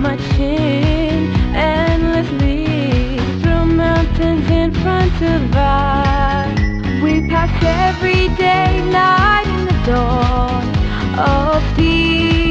my chin endlessly through mountains in front of us. We pass every day, night in the dawn of peace.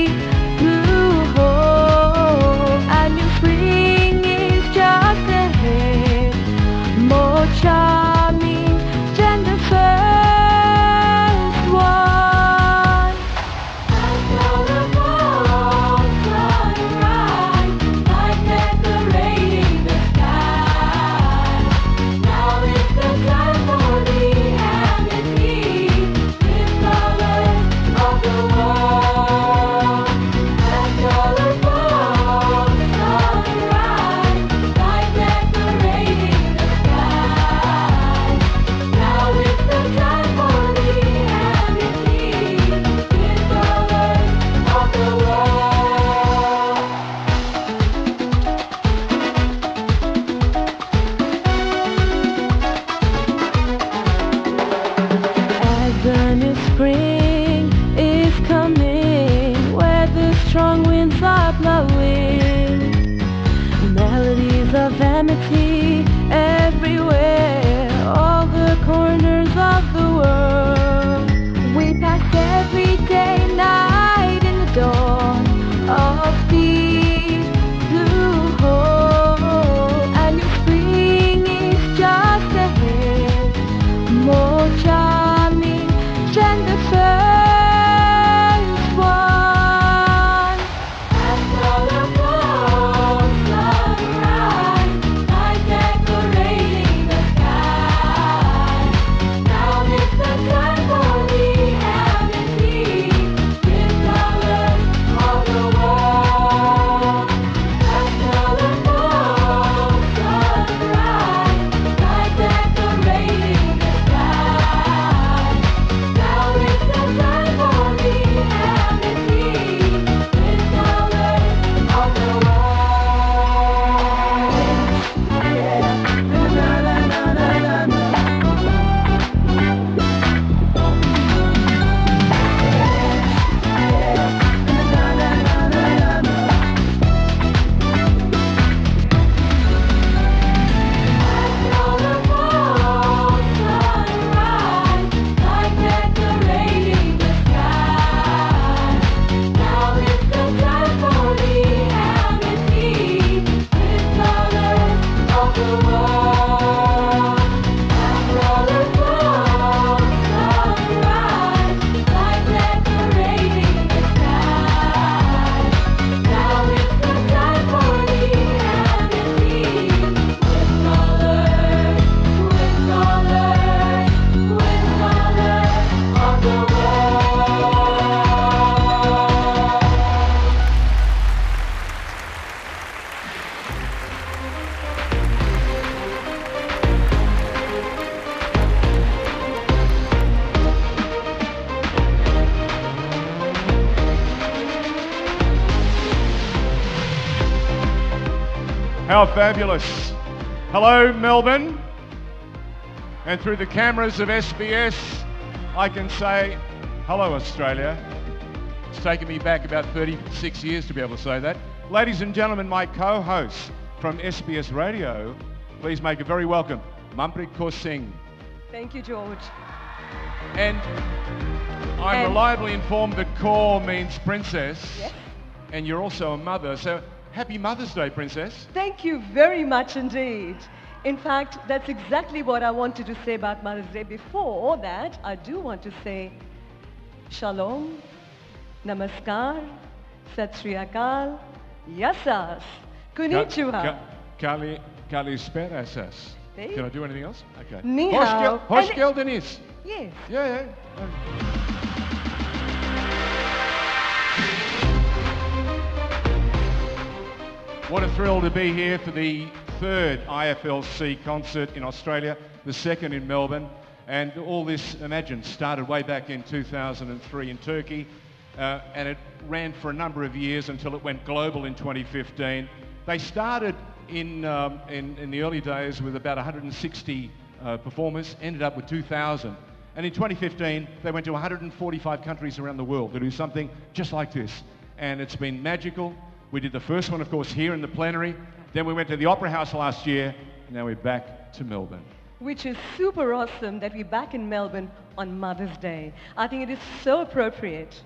Fabulous. Hello, Melbourne. And through the cameras of SBS, I can say, hello, Australia. It's taken me back about 36 years to be able to say that. Ladies and gentlemen, my co-host from SBS Radio, please make a very welcome, Manpreet Kaur Singh. Thank you, George. And I'm And- reliably informed that Kaur means princess. Yes. And you're also a mother, so happy Mother's Day, princess. Thank you very much indeed. In fact, that's exactly what I wanted to say about Mother's Day. Before that, I do want to say Shalom, Namaskar, Sat Sri Akal, Yasas, Konnichiwa. Ka- ka- Kali, Kali Sperasas. Can I do anything else? Okay. Ni Hoş, hao. gel- hoş And- geldiniz. Yes. Yeah, yeah. What a thrill to be here for the third IFLC concert in Australia, the second in Melbourne. And all this, imagine, started way back in 2003 in Turkey. Uh, and it ran for a number of years until it went global in 2015. They started in, um, in, in the early days with about 160 uh, performers, ended up with 2,000. And in 2015, they went to 145 countries around the world to do something just like this. And it's been magical. We did the first one, of course, here in the plenary. Then we went to the Opera House last year. And now we're back to Melbourne. Which is super awesome that we're back in Melbourne on Mother's Day. I think it is so appropriate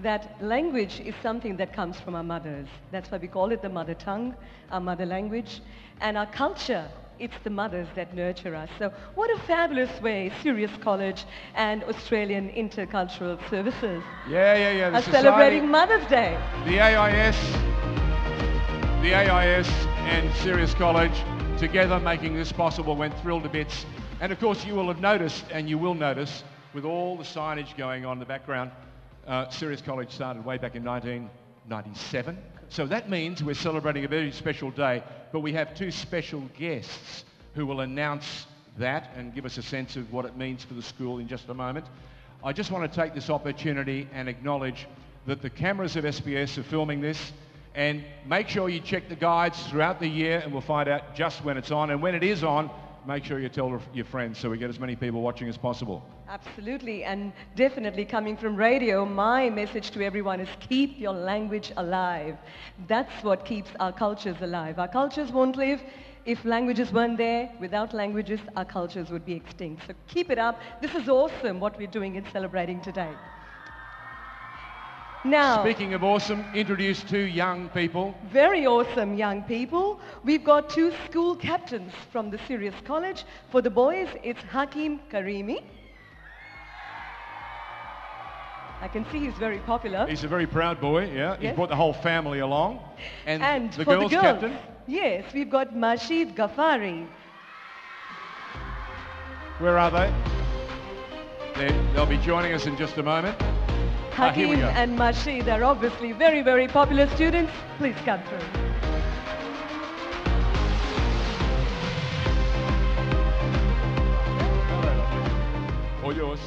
that language is something that comes from our mothers. That's why we call it the mother tongue, our mother language. And our culture, it's the mothers that nurture us. So what a fabulous way Sirius College and Australian Intercultural Services Yeah, yeah, yeah. the are society- celebrating Mother's Day. The AIS, the AIS and Sirius College together making this possible went thrilled to bits. And of course you will have noticed, and you will notice, with all the signage going on in the background, uh, Sirius College started way back in 1997. So that means we're celebrating a very special day, but we have two special guests who will announce that and give us a sense of what it means for the school in just a moment. I just want to take this opportunity and acknowledge that the cameras of SBS are filming this and make sure you check the guides throughout the year and we'll find out just when it's on. And when it is on, make sure you tell your friends so we get as many people watching as possible. Absolutely, and definitely coming from radio, my message to everyone is keep your language alive. That's what keeps our cultures alive. Our cultures won't live if languages weren't there. Without languages, our cultures would be extinct. So keep it up. This is awesome what we're doing and celebrating today. Now, Speaking of awesome, introduce two young people. very awesome young people. We've got two school captains from the Sirius College. For the boys, it's Hakim Karimi. I can see he's very popular. He's a very proud boy, yeah. He's brought the whole family along. And, And the girls, the girls, captain, yes, we've got Mashid Ghaffari. where are they? They're, they'll be joining us in just a moment. Ah, Hakim go. and Mashid are obviously very, very popular students. Please come through. All yours.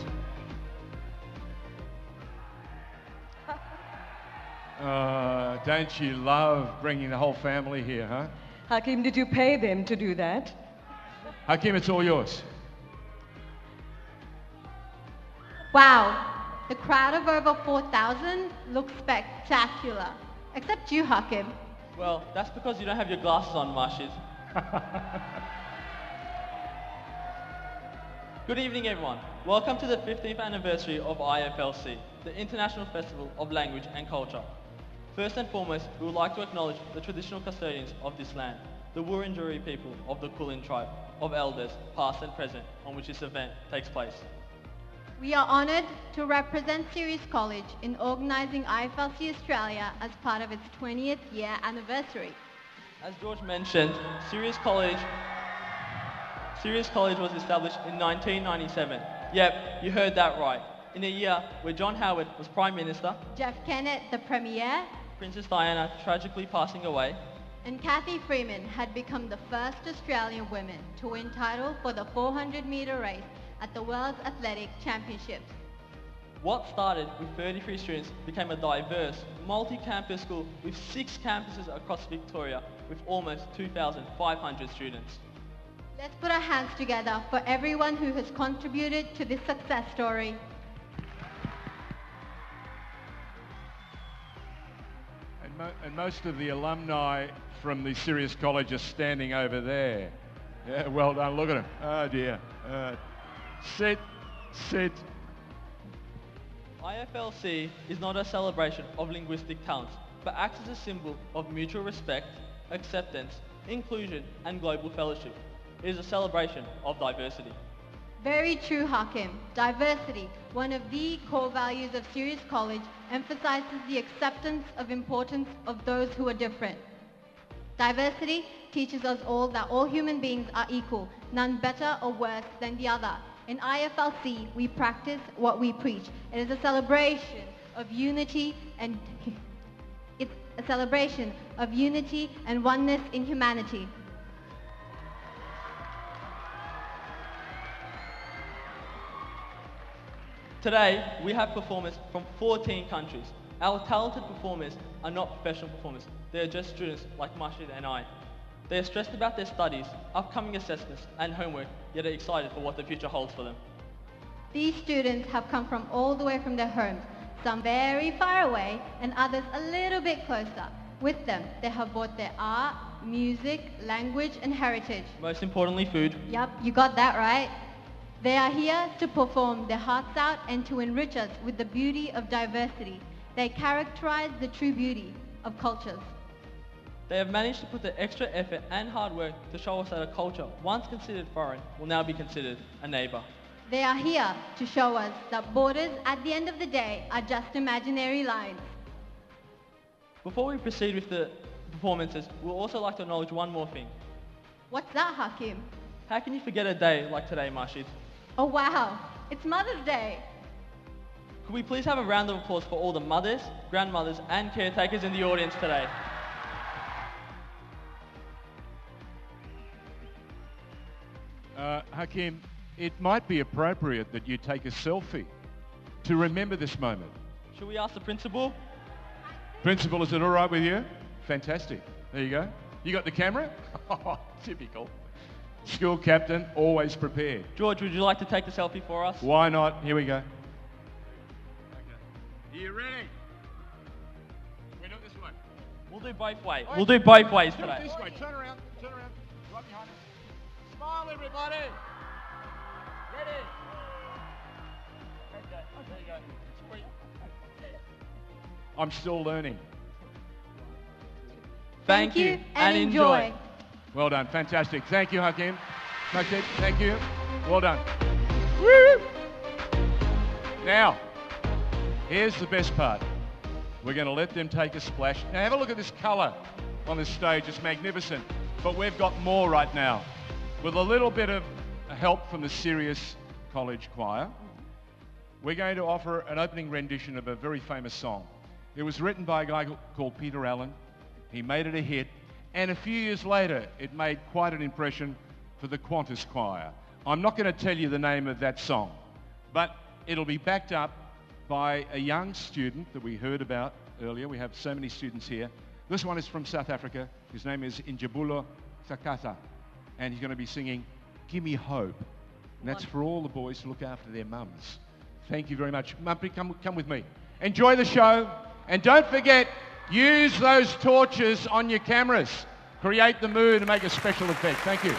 Uh, don't you love bringing the whole family here, huh? Hakim, did you pay them to do that? Hakim, it's all yours. Wow, the crowd of over 4,000 looks spectacular. Except you, Hakim. Well, that's because you don't have your glasses on, Marshes. Good evening, everyone. Welcome to the 15th anniversary of IFLC, the International Festival of Language and Culture. First and foremost, we would like to acknowledge the traditional custodians of this land, the Wurundjeri people of the Kulin tribe of elders, past and present, on which this event takes place. We are honoured to represent Sirius College in organising IFLC Australia as part of its 20th year anniversary. As George mentioned, Sirius College, Sirius College was established in 1997. Yep, you heard that right. In a year where John Howard was Prime Minister, Jeff Kennett, the Premier, Princess Diana tragically passing away, and Cathy Freeman had become the first Australian woman to win title for the 400 metre race at the World Athletic Championships. What started with 33 students became a diverse, multi-campus school with six campuses across Victoria with almost 2,500 students. Let's put our hands together for everyone who has contributed to this success story. Mo- and most of the alumni from the Sirius College are standing over there. Yeah, well done. Look at them. Oh dear. Uh, sit, sit. IFLC is not a celebration of linguistic talents, but acts as a symbol of mutual respect, acceptance, inclusion, and global fellowship. It is a celebration of diversity. Very true, Hakim. Diversity, one of the core values of Sirius College, emphasizes the acceptance of importance of those who are different. Diversity teaches us all that all human beings are equal, none better or worse than the other. In IFLC, we practice what we preach. It is a celebration of unity and it's a celebration of unity and oneness in humanity. Today, we have performers from 14 countries. Our talented performers are not professional performers. They are just students like Mashid and I. They are stressed about their studies, upcoming assessments, and homework, yet are excited for what the future holds for them. These students have come from all the way from their homes, some very far away and others a little bit closer. With them, they have brought their art, music, language and heritage. Most importantly, food. Yup, you got that right. They are here to perform their hearts out and to enrich us with the beauty of diversity. They characterize the true beauty of cultures. They have managed to put the extra effort and hard work to show us that a culture once considered foreign will now be considered a neighbour. They are here to show us that borders at the end of the day are just imaginary lines. Before we proceed with the performances, we'd also like to acknowledge one more thing. What's that, Hakim? How can you forget a day like today, Marshid? Oh wow, it's Mother's Day. Could we please have a round of applause for all the mothers, grandmothers and caretakers in the audience today? Uh, Hakim, it might be appropriate that you take a selfie to remember this moment. Should we ask the principal? Principal, is it all right with you? Fantastic. There you go. You got the camera? Typical. School captain, always prepared. George, would you like to take the selfie for us? Why not? Here we go. Are you ready? We do it this way. We'll do both ways. We'll do both ways Do today. this way. Turn around. Turn around. Right behind us. Smile, everybody. Ready? Okay. There you go. Sweet. I'm still learning. Thank you and enjoy. Well done. Fantastic. Thank you, Hakim. Thank you. Well done. Woo! Now, here's the best part. We're going to let them take a splash. Now, have a look at this colour on this stage. It's magnificent. But we've got more right now. With a little bit of help from the Sirius College Choir, we're going to offer an opening rendition of a very famous song. It was written by a guy called Peter Allen. He made it a hit. And a few years later, it made quite an impression for the Qantas Choir. I'm not going to tell you the name of that song, but it'll be backed up by a young student that we heard about earlier. We have so many students here. This one is from South Africa. His name is Injabulo Sakata, and he's going to be singing Give Me Hope. And that's for all the boys to look after their mums. Thank you very much. Mumpy, come, come with me. Enjoy the show, and don't forget, use those torches on your cameras. Create the mood and make a special effect. Thank you.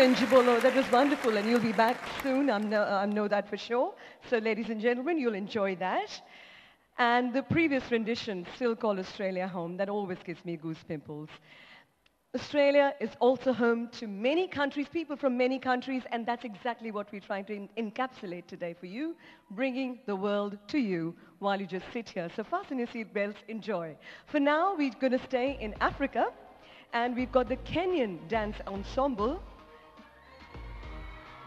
You, Njibolo. That was wonderful, and you'll be back soon. I know, I know that for sure. So, ladies and gentlemen, you'll enjoy that. And the previous rendition, Still Call Australia Home, that always gives me goose pimples. Australia is also home to many countries, people from many countries, and that's exactly what we're trying to en- encapsulate today for you, bringing the world to you while you just sit here. So fasten your seatbelts, enjoy. For now, we're going to stay in Africa, and we've got the Kenyan Dance Ensemble.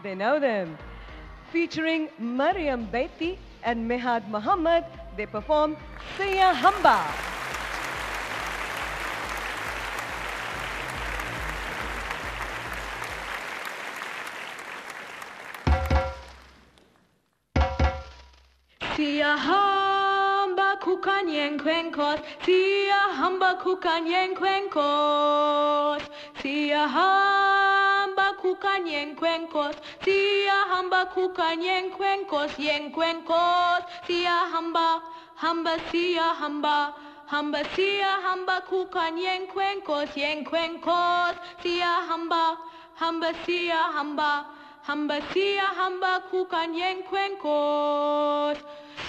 They know them. Featuring Mariam Beti and Mehad Muhammad, they perform Siya Hamba. Siyahamba kukanyekwenkos, siyahamba kukanyekwenkos, siyahamba kukanyekwenkos, siyahamba kukanyekwenkos, yenkwenkos, siyahamba, hamba siyahamba, hamba siyahamba kukanyekwenkos, yenkwenkos, siyahamba, hamba siyahamba. Hamba Hamba sia hamba kukan kwenkos.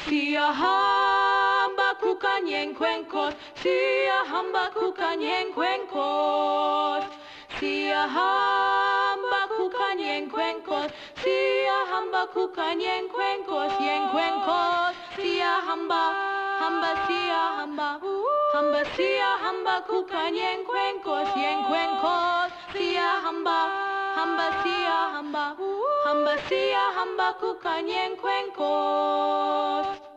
Sia hamba kukan kwenkos. Sia hamba kukan kwenkos. Sia hamba yen kwenkos Sia hamba yen kwenkos yen kwenkos Sia hamba. Hamba sia hamba. Hamba sia hamba kukan yen kwenkos yen kwenkos Sia hamba. Hamba sia hamba. Hamba sia hamba kukan yen kwenkos Sia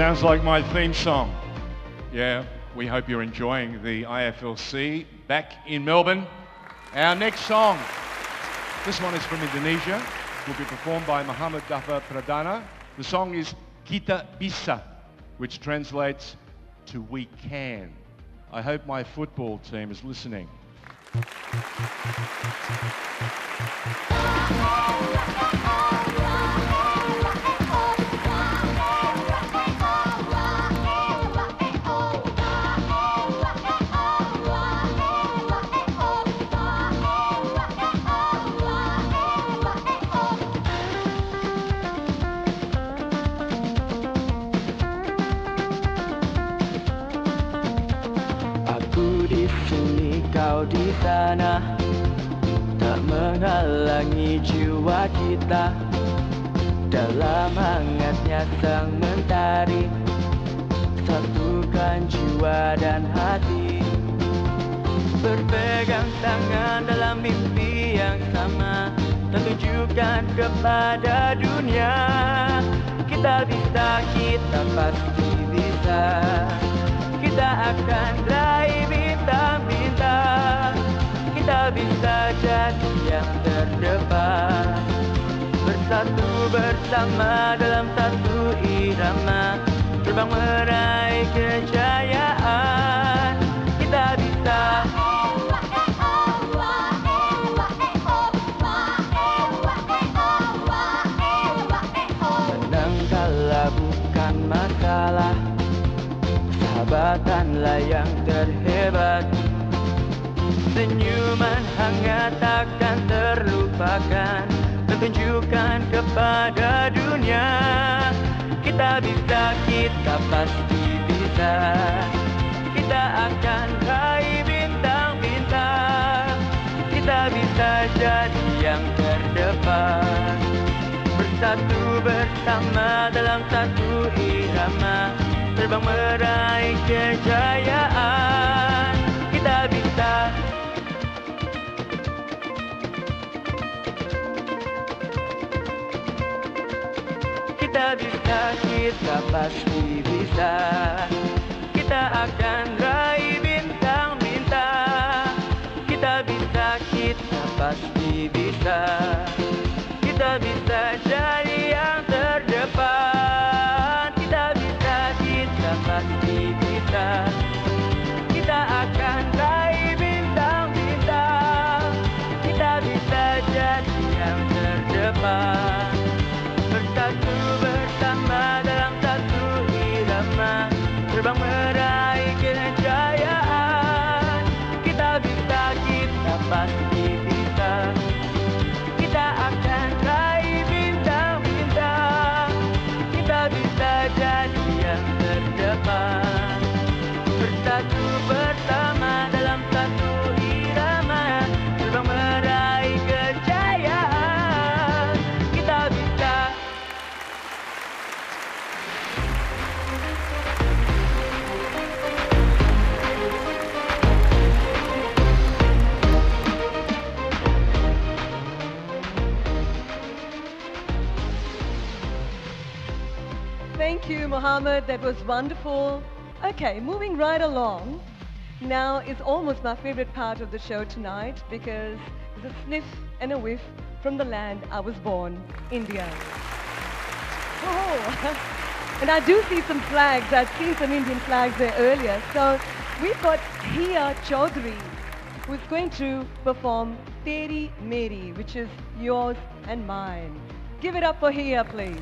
Sounds like my theme song. Yeah, we hope you're enjoying the IFLC back in Melbourne. Our next song, this one is from Indonesia, will be performed by Muhammad Dafa Pradana. The song is Kita Bisa, which translates to We Can. I hope my football team is listening. menghalangi jiwa kita. Dalam hangatnya sang mentari Satukan jiwa dan hati. Berpegang tangan dalam mimpi yang sama Dan tunjukkan kepada dunia. Kita bisa, kita pasti bisa. Kita akan bintang-bintang Kita bisa jadi yang terdepan. Bersatu bersama dalam satu irama. Terbang meraih kejayaan. Kita bisa. Menang kalah bukan masalah. Sahabatanlah yang terhebat Senyuman hangat takkan terlupakan. Menunjukkan kepada dunia. Kita bisa, kita pasti bisa. Kita akan raih bintang-bintang. Kita bisa jadi yang terdepan. Bersatu bersama dalam satu irama. Terbang meraih kejayaan. Kita bisa Kita bisa, kita pasti bisa. Kita akan raih bintang-bintang. Kita bisa, kita pasti bisa That was wonderful. Okay, moving right along. Now it's almost my favorite part of the show tonight because it's a sniff and a whiff from the land I was born, India. Oh, and I do see some flags. I've seen some Indian flags there earlier. So we've got Hia Chaudhary, who's going to perform Teri Meri, which is yours and mine. Give it up for Hia, please.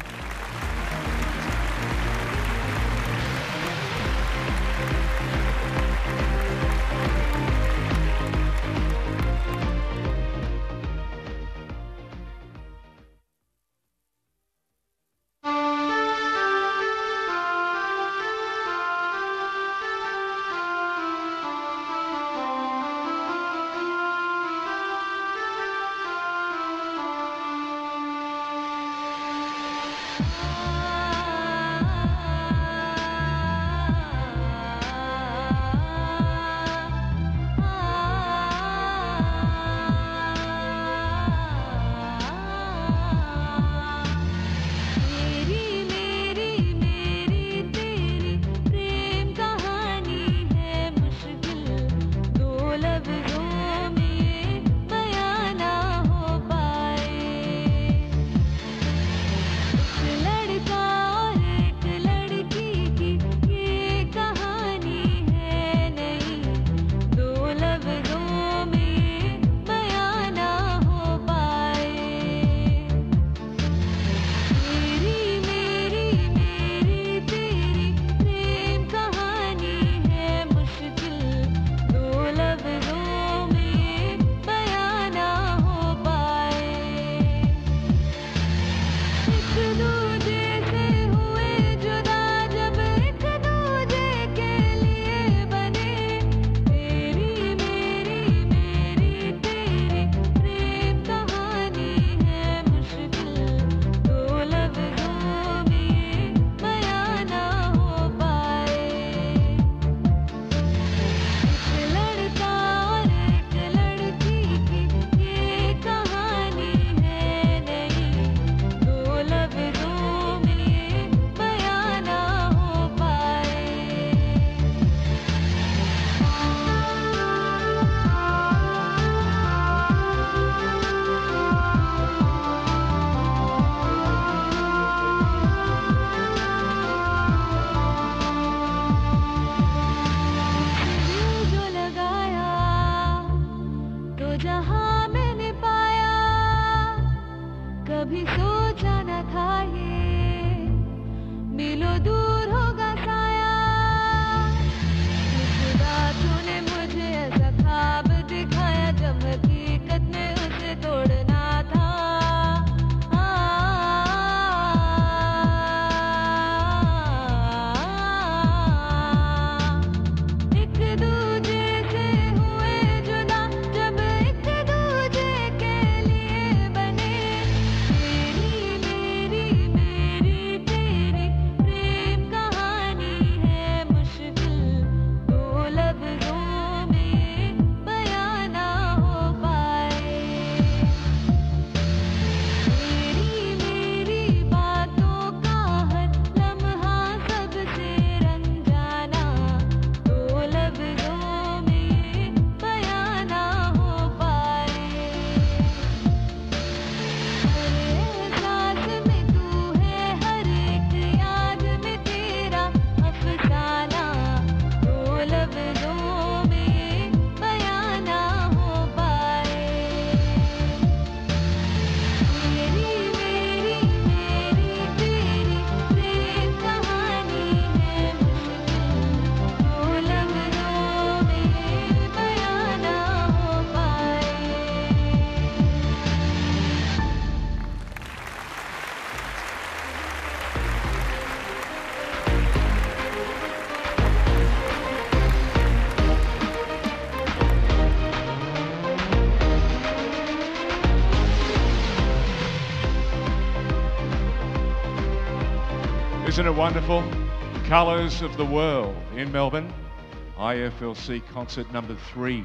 wonderful Colours of the World in Melbourne, IFLC concert number three.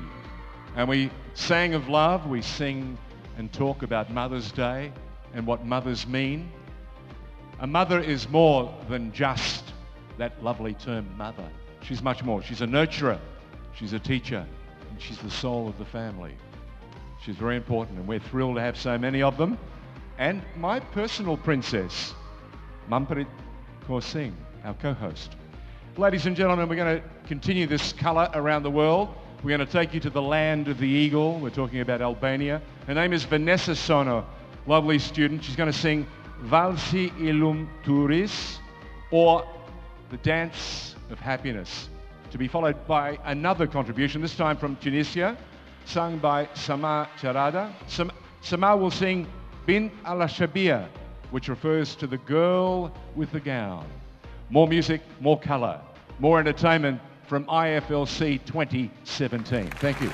And we sang of love, we sing and talk about Mother's Day and what mothers mean. A mother is more than just that lovely term, mother. She's much more. She's a nurturer, she's a teacher, and she's the soul of the family. She's very important, and we're thrilled to have so many of them. And my personal princess, Manpreet Kaur Singh, our co-host. Ladies and gentlemen, we're going to continue this colour around the world. We're going to take you to the land of the eagle. We're talking about Albania. Her name is Vanessa Sono, lovely student. She's going to sing Valsi Ilum Turis, or the Dance of Happiness, to be followed by another contribution, this time from Tunisia, sung by Sama Charada. Sam- Sama will sing Bin al Shabia, which refers to the girl with the gown. More music, more colour, more entertainment from IFLC 2017. Thank you.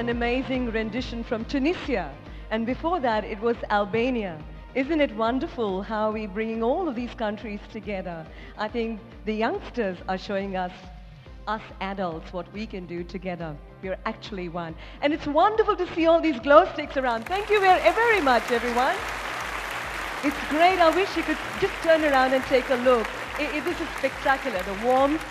An amazing rendition from Tunisia. And before that, it was Albania. Isn't it wonderful how we're bringing all of these countries together? I think the youngsters are showing us, us adults, what we can do together. We're actually one. And it's wonderful to see all these glow sticks around. Thank you very, much, everyone. It's great. I wish you could just turn around and take a look. I- I- this is spectacular. The warmth,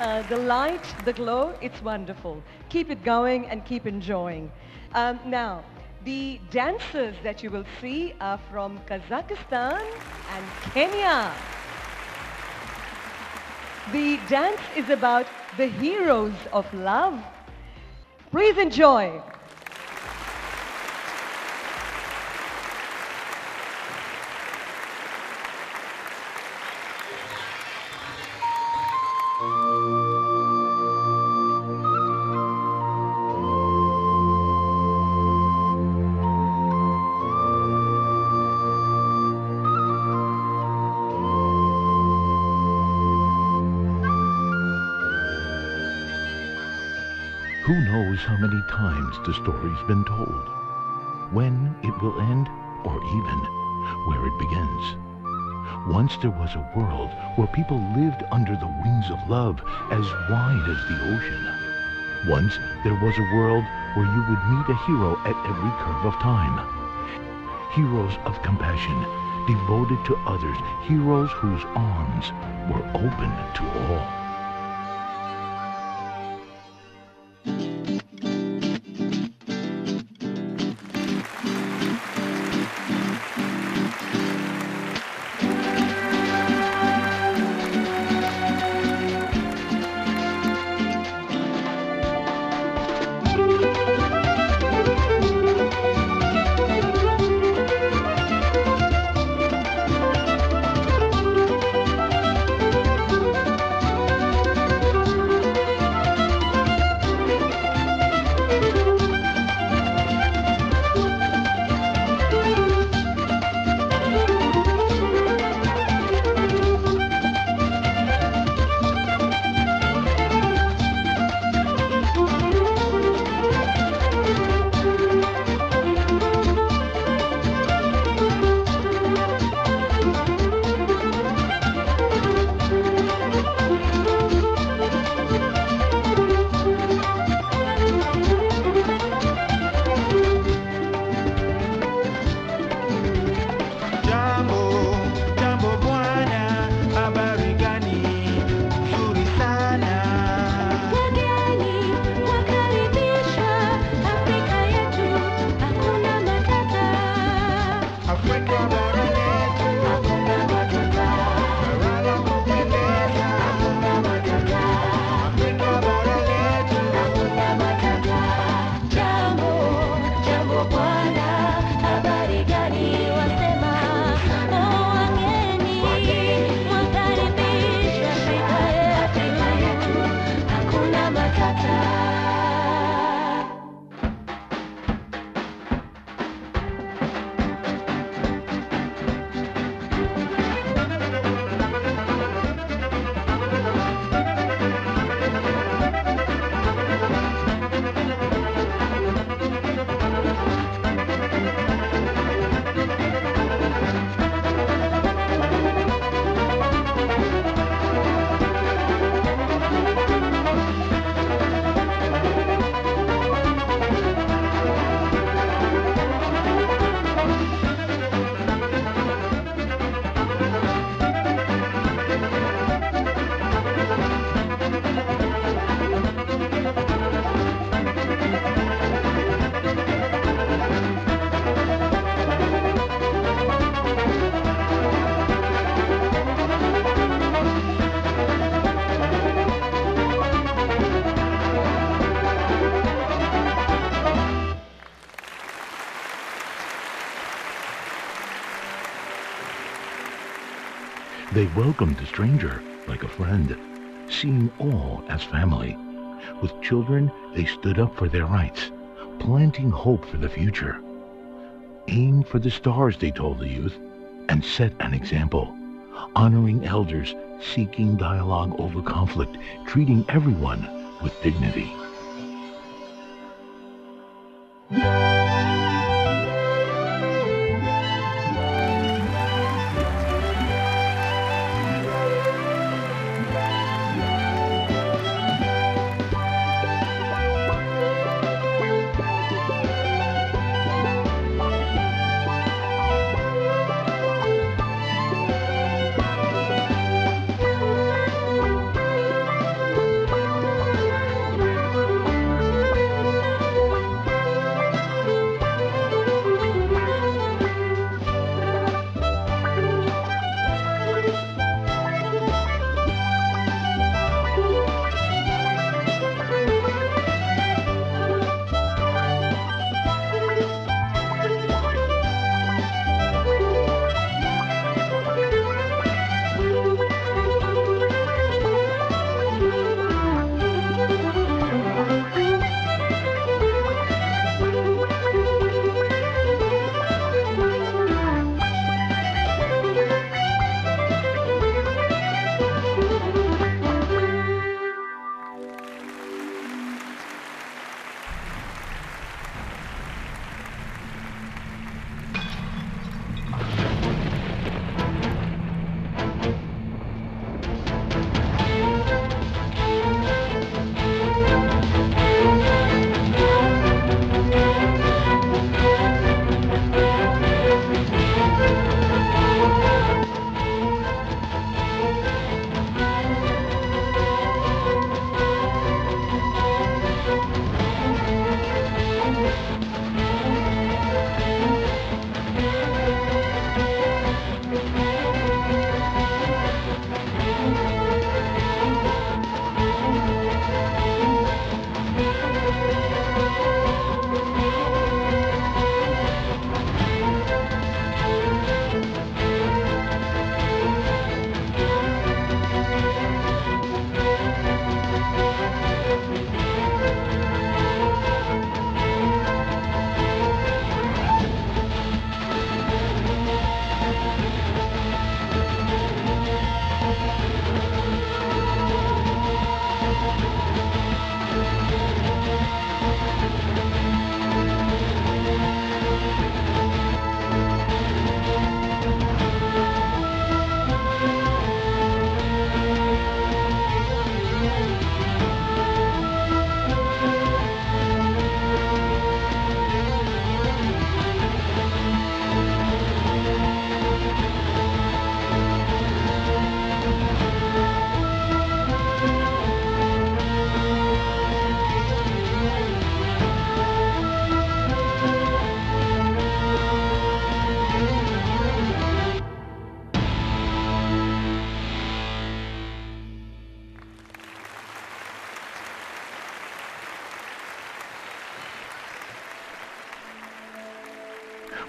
uh, the light, the glow, it's wonderful. Keep it going and keep enjoying. Um, now, the dancers that you will see are from Kazakhstan and Kenya. The dance is about the heroes of love. Please enjoy. Times the story's been told? When it will end, or even where it begins. Once there was a world where people lived under the wings of love as wide as the ocean. Once there was a world where you would meet a hero at every curve of time. Heroes of compassion, devoted to others, heroes whose arms were open to all. Welcomed the stranger like a friend, seeing all as family. With children, they stood up for their rights, planting hope for the future. Aim for the stars, they told the youth, and set an example, honoring elders, seeking dialogue over conflict, treating everyone with dignity.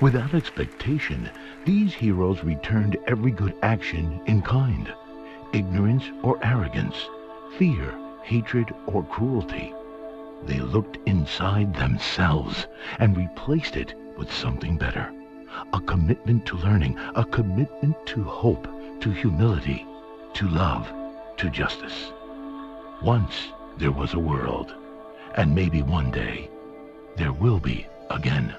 Without expectation, these heroes returned every good action in kind. Ignorance or arrogance, fear, hatred, or cruelty. They looked inside themselves and replaced it with something better. A commitment to learning, a commitment to hope, to humility, to love, to justice. Once there was a world, and maybe one day there will be again.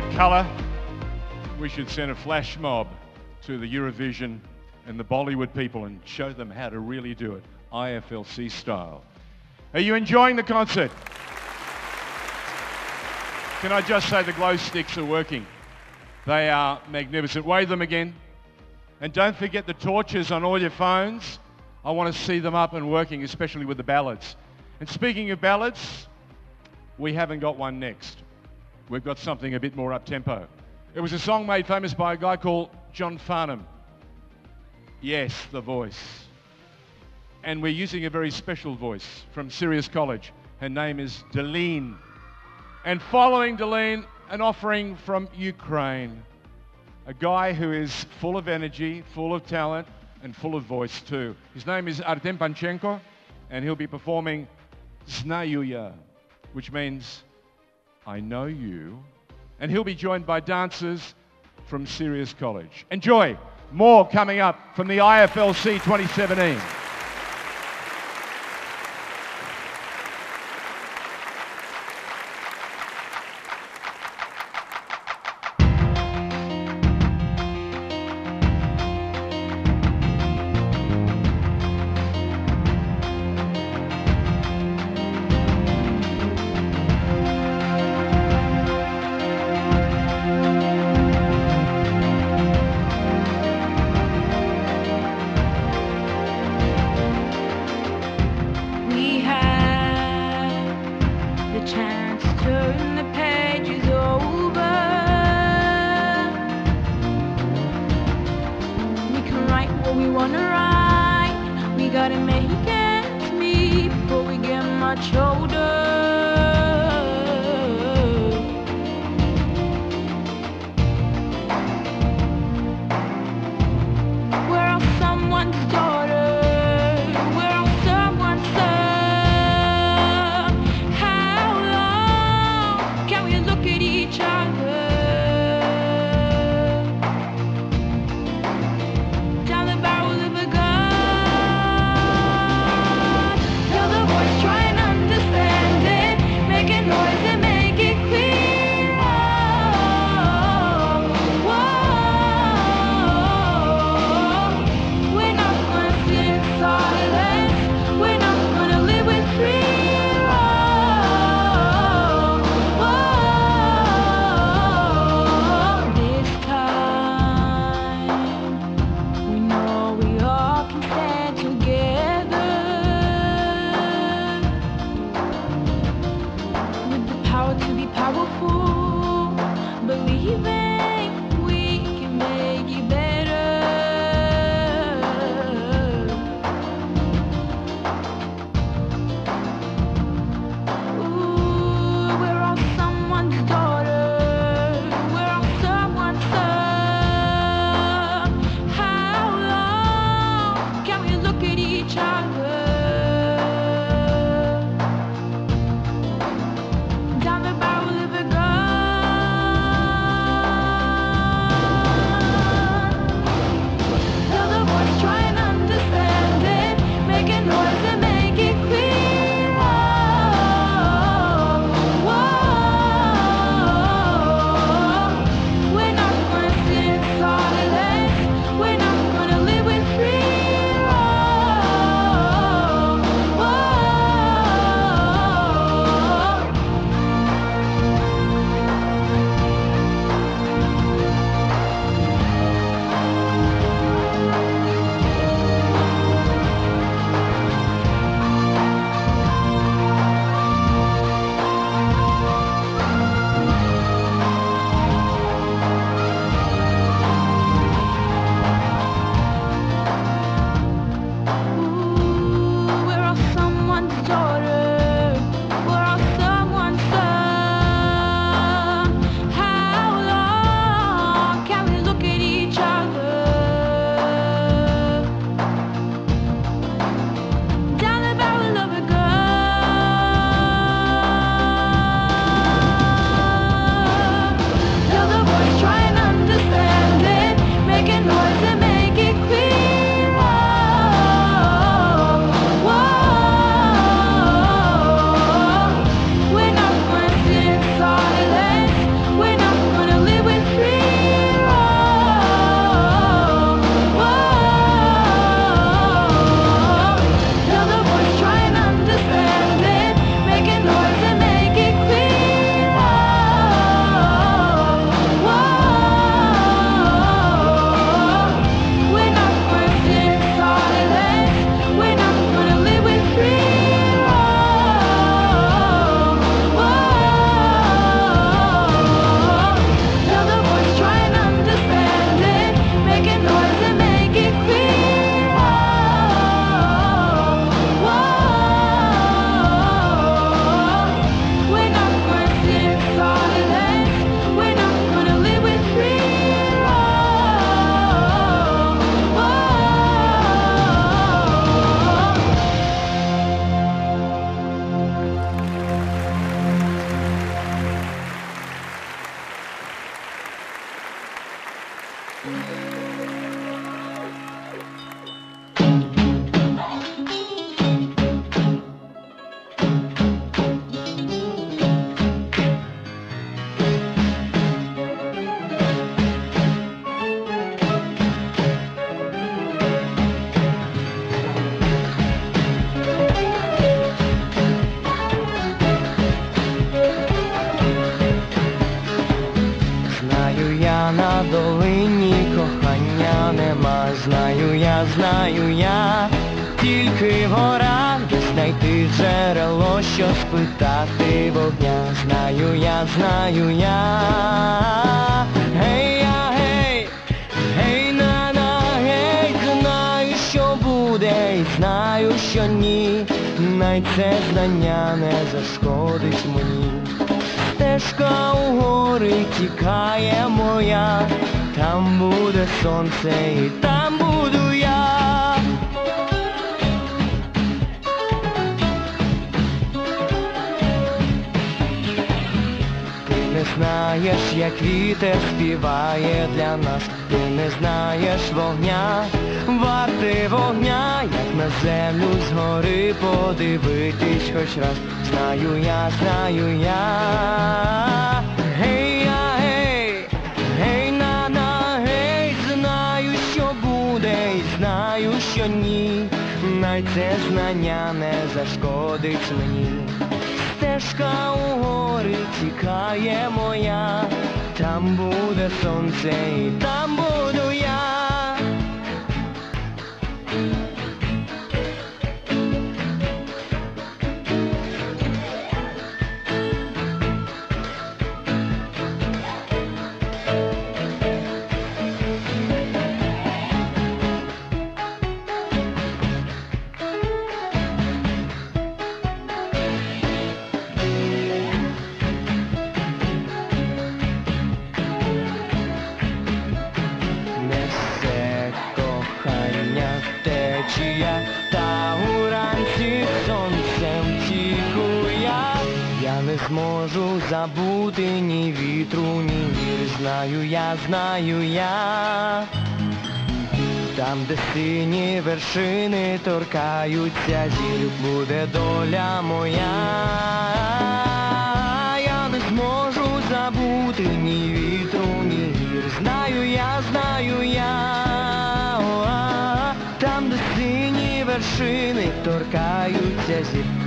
That colour, we should send a flash mob to the Eurovision and the Bollywood people and show them how to really do it, IFLC style. Are you enjoying the concert? Can I just say the glow sticks are working? They are magnificent. Wave them again. And don't forget the torches on all your phones. I want to see them up and working, especially with the ballads. And speaking of ballads, we haven't got one next. We've got something a bit more up tempo. It was a song made famous by a guy called John Farnham. Yes, the voice. And we're using a very special voice from Sirius College. Her name is Deline. And following Deline, an offering from Ukraine. A guy who is full of energy, full of talent, and full of voice too. His name is Artem Panchenko, and he'll be performing Znayuya, which means I know you. And he'll be joined by dancers from Sirius College. Enjoy more coming up from the IFLC 2017. Знаю я, знаю я, тільки в горах, де знайти джерело, що спитати вогня. Знаю я, знаю я. Гей, я, гей, гей, на, на, гей, знаю, що буде, і знаю, що ні. Най це знання не зашкодить мені. Стежка у гори тікає моя, там буде сонце і там буду я. Ти не знаєш, як вітер співає для нас, ти не знаєш вогня, варти вогня, як на землю згори подивитись хоч раз. Знаю я, знаю я. Най це знання не зашкодить мені. Стежка у гори тікає моя, там буде сонце і там буду я. Зможу забути ні вітру, ні гір. Знаю я, знаю я. Там, де сині вершини торкаються зір, буде доля моя. Я не зможу забути ні вітру, ні гір. Знаю я, знаю я. Там, де сині вершини торкаються зір,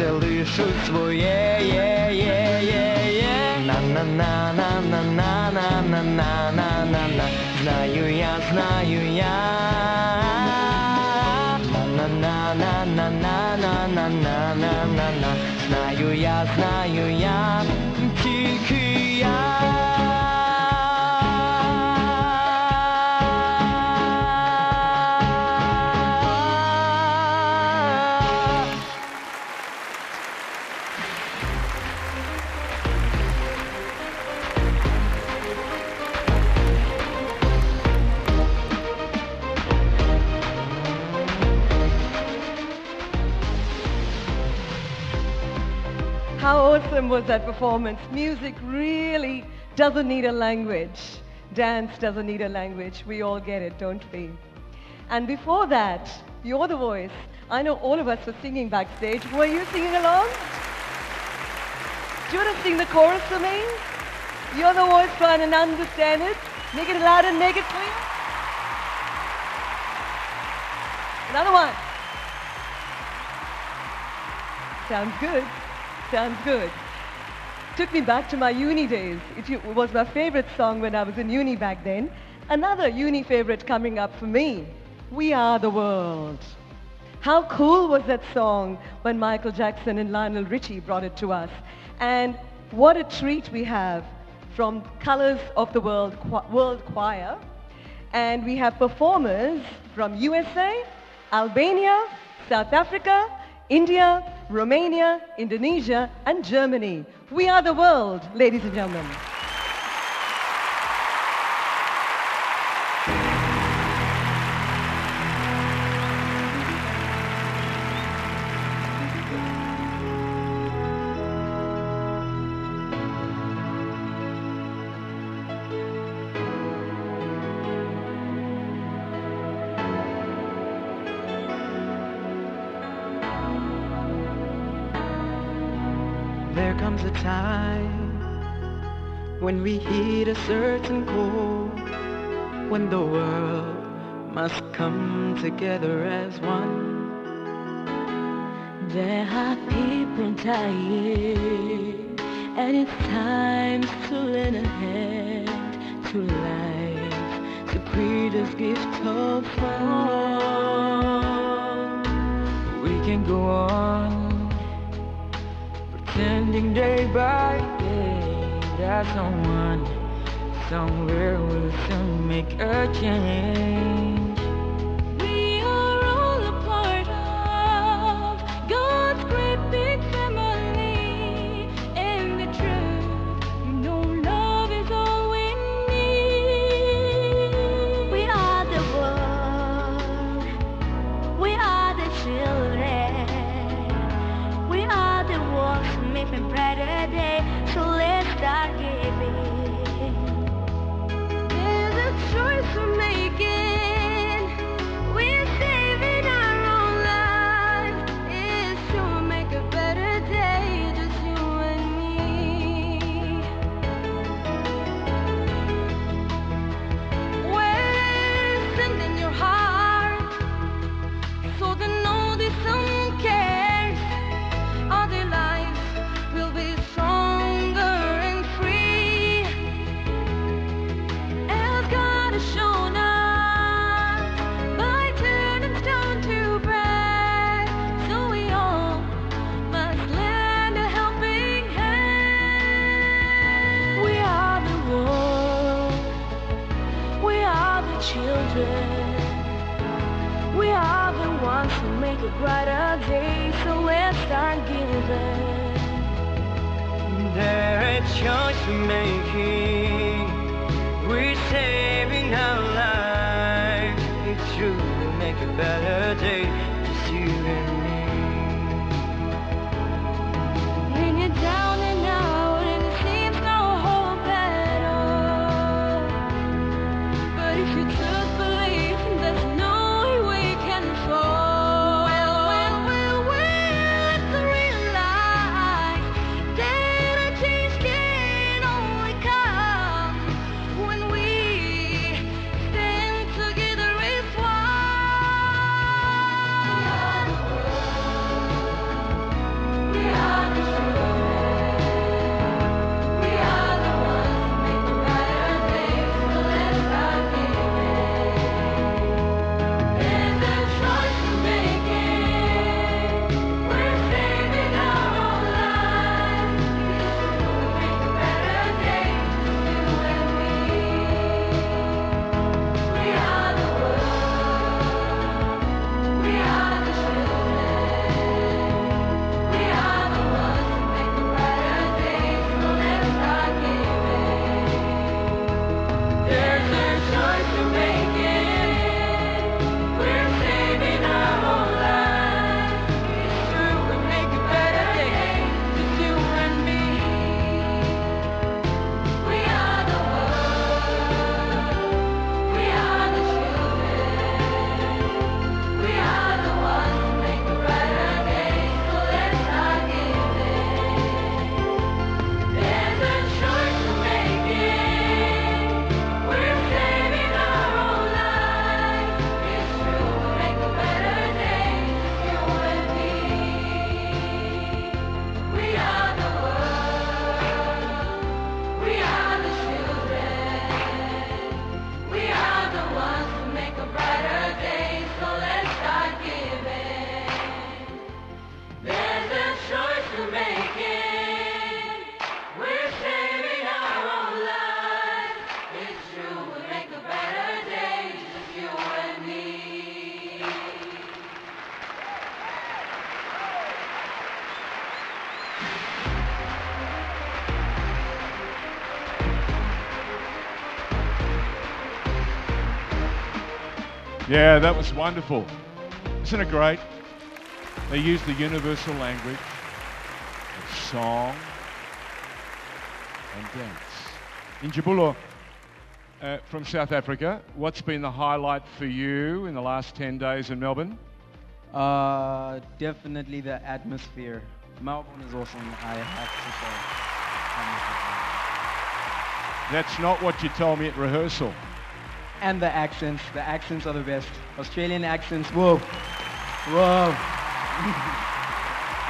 серце лишуть своє є, є, є, є. На на на на на на на на на на на на Знаю я, знаю я. На на на на на на на на на на на Знаю я, знаю я, was that performance? Music really doesn't need a language. Dance doesn't need a language. We all get it, don't we? And before that, you're the voice. I know all of us were singing backstage. Were you singing along? Do you want to sing the chorus for me? You're the voice trying to understand it. Make it loud and make it clear. Another one. Sounds good. Sounds good. Took me back to my uni days. It was my favorite song when I was in uni back then. Another uni favorite coming up for me. We Are the World. How cool was that song when Michael Jackson and Lionel Richie brought it to us? And what a treat we have from Colours of the World, World Choir. And we have performers from USA, Albania, South Africa, India, Romania, Indonesia, and Germany. We are the world, ladies and gentlemen. We hit a certain goal, when the world must come together as one. There are people dying, and it's time to lend a hand to life, the greatest gift of all. We can go on, pretending day by got someone somewhere will soon make a change. brighter day, so let's start giving. There's a choice to make Yeah, that was wonderful. Isn't it great? They use the universal language of song and dance. In Jabulo, uh, from South Africa, what's been the highlight for you in the last 10 days in Melbourne? Uh, definitely the atmosphere. Melbourne is awesome, I have to say. That's not what you told me at rehearsal and the accents. The accents are the best. Australian accents. Whoa. Whoa.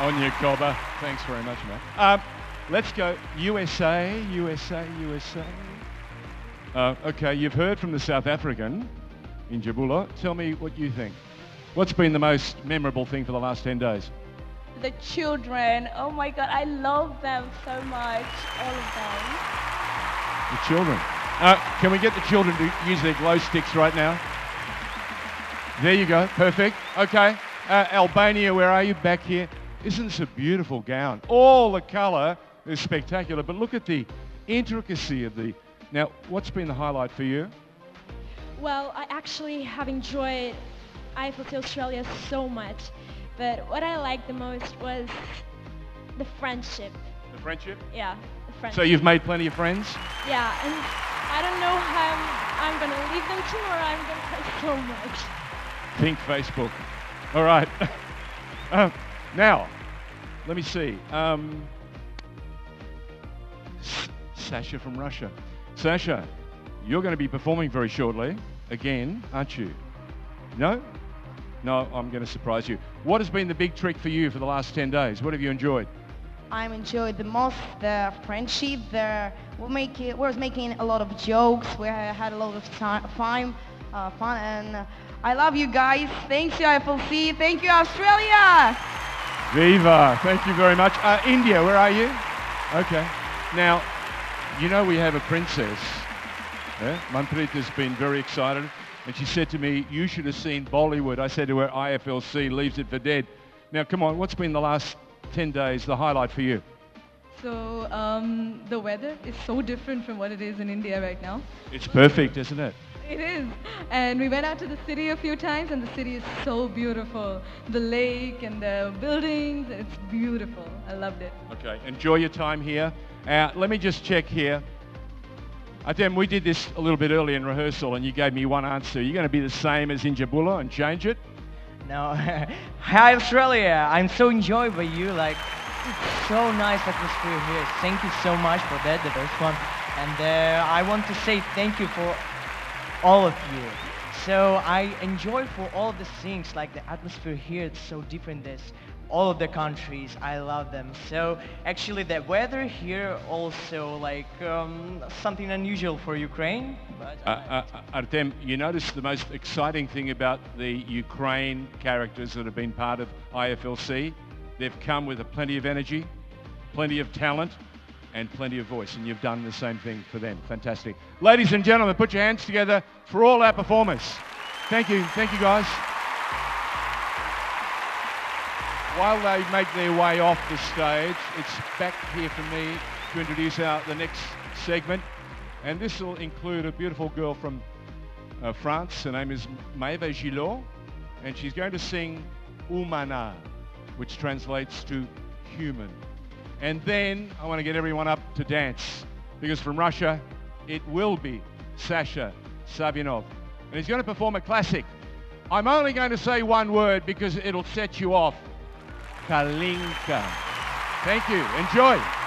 On you, Cobber. Thanks very much, man. Um, let's go USA, USA, USA. Uh, okay, you've heard from the South African in Jabula. Tell me what you think. What's been the most memorable thing for the last 10 days? The children. Oh my God, I love them so much, all of them. The children. Uh, can we get the children to use their glow sticks right now? There you go. Perfect. Okay. Uh, Albania, where are you? Back here. Isn't this a beautiful gown? All the colour is spectacular, but look at the intricacy of the. Now, what's been the highlight for you? Well, I actually have enjoyed IFLC Australia so much, but what I liked the most was the friendship. The friendship? Yeah, the friendship. So you've made plenty of friends? Yeah, and I don't know how I'm, I'm gonna leave them tomorrow. I'm gonna cry so much. Think Facebook. All right. Um, now, let me see. Um, Sasha from Russia. Sasha, you're going to be performing very shortly again, aren't you? No? No, I'm going to surprise you. What has been the big trick for you for the last 10 days? What have you enjoyed? I'm enjoyed the most the friendship. The we make it, we're making a lot of jokes. We had a lot of time, fun, uh, fun, and I love you guys. Thanks you IFLC. Thank you Australia. Viva! Thank you very much. Uh, India, where are you? Okay. Now, you know we have a princess. Yeah? Manpreet has been very excited, and she said to me, "You should have seen Bollywood." I said to her, "IFLC leaves it for dead." Now, come on, what's been the last 10 days the highlight for you? So um, the weather is so different from what it is in India right now. It's perfect, isn't it? It is. And we went out to the city a few times and the city is so beautiful. The lake and the buildings, it's beautiful. I loved it. Okay, enjoy your time here. Uh, let me just check here. Artem, we did this a little bit early in rehearsal and you gave me one answer. You're going to be the same as in Jabula and change it? No, hi Australia. I'm so enjoyed by you. Like, it's so nice atmosphere here. Thank you so much for that, the first one. And uh, I want to say thank you for all of you. So I enjoy for all the things, like the atmosphere here. It's so different. This all of the countries. I love them. So actually, the weather here also like um, something unusual for Ukraine. But Uh, uh, Artem, you notice the most exciting thing about the Ukraine characters that have been part of IFLC? They've come with a plenty of energy, plenty of talent, and plenty of voice, and you've done the same thing for them. Fantastic. Ladies and gentlemen, put your hands together for all our performers. Thank you. Thank you, guys. While they make their way off the stage, it's back here for me to introduce our, the next segment. And this will include a beautiful girl from uh, France. Her name is Maeva Gillot. And she's going to sing Umana, which translates to human. And then I want to get everyone up to dance. Because from Russia, it will be Sasha Savinov. And he's going to perform a classic. I'm only going to say one word because it'll set you off. Kalinka. Thank you. Enjoy.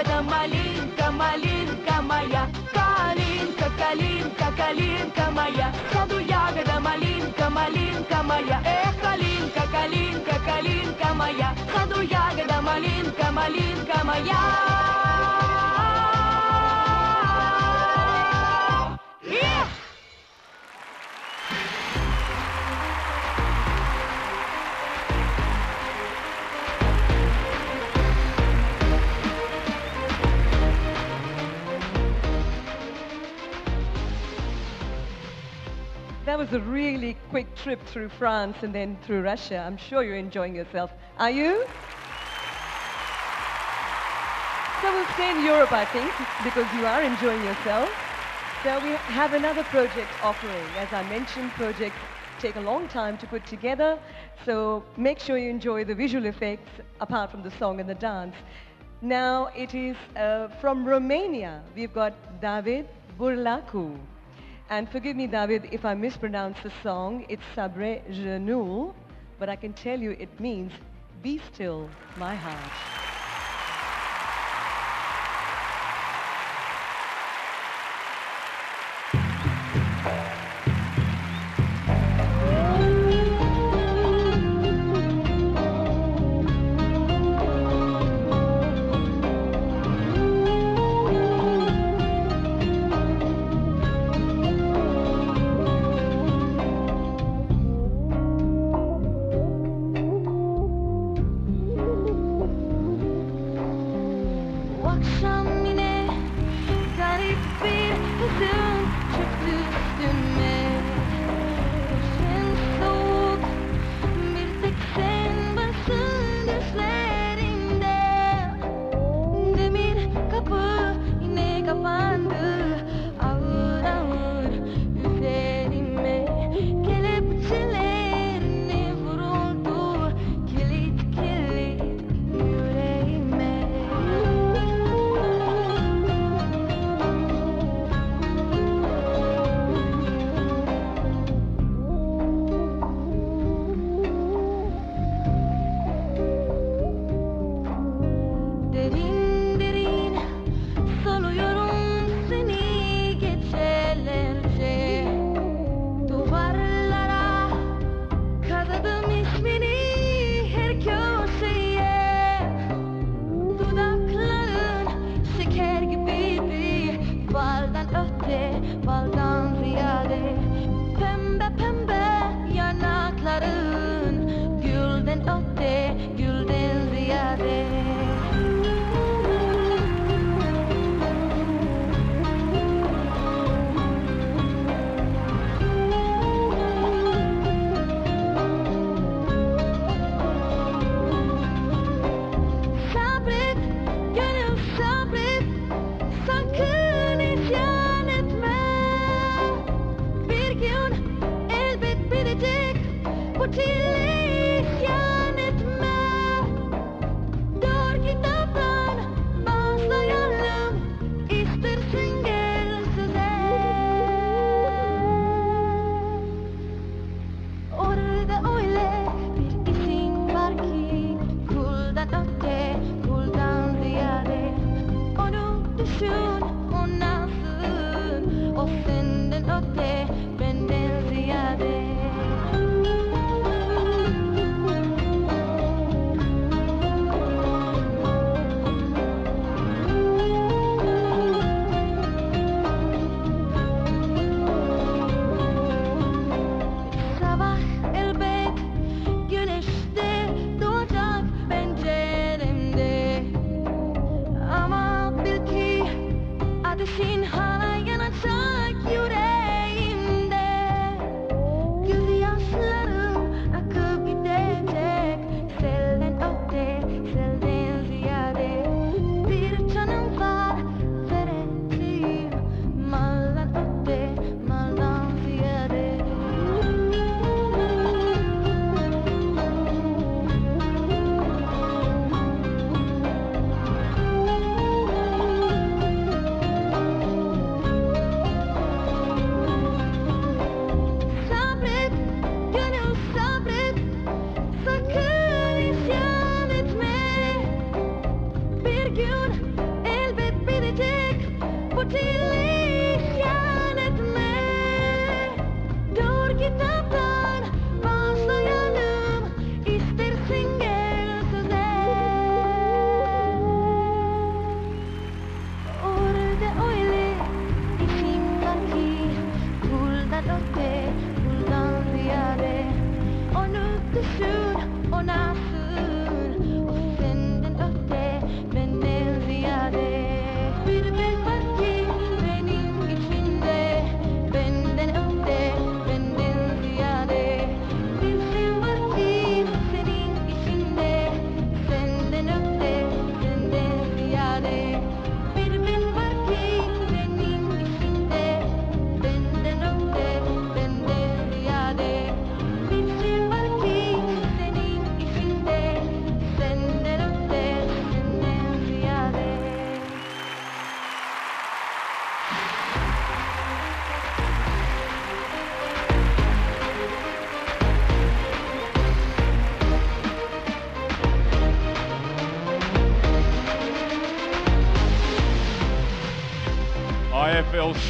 Малинка малинка, малинка моя, калинка, калинка, калинка моя, саду ягода, малинка, малинка моя, эх, калинка, калинка, калинка моя, саду ягода, малинка, малинка моя. That was a really quick trip through France and then through Russia. I'm sure you're enjoying yourself. Are you? So we'll stay in Europe, I think, because you are enjoying yourself. So we have another project offering. As I mentioned, projects take a long time to put together. So make sure you enjoy the visual effects apart from the song and the dance. Now it is uh, from Romania. We've got David Burlacu. And forgive me, David, if I mispronounce the song. It's Sabre Genoux, but I can tell you it means Be Still, My Heart.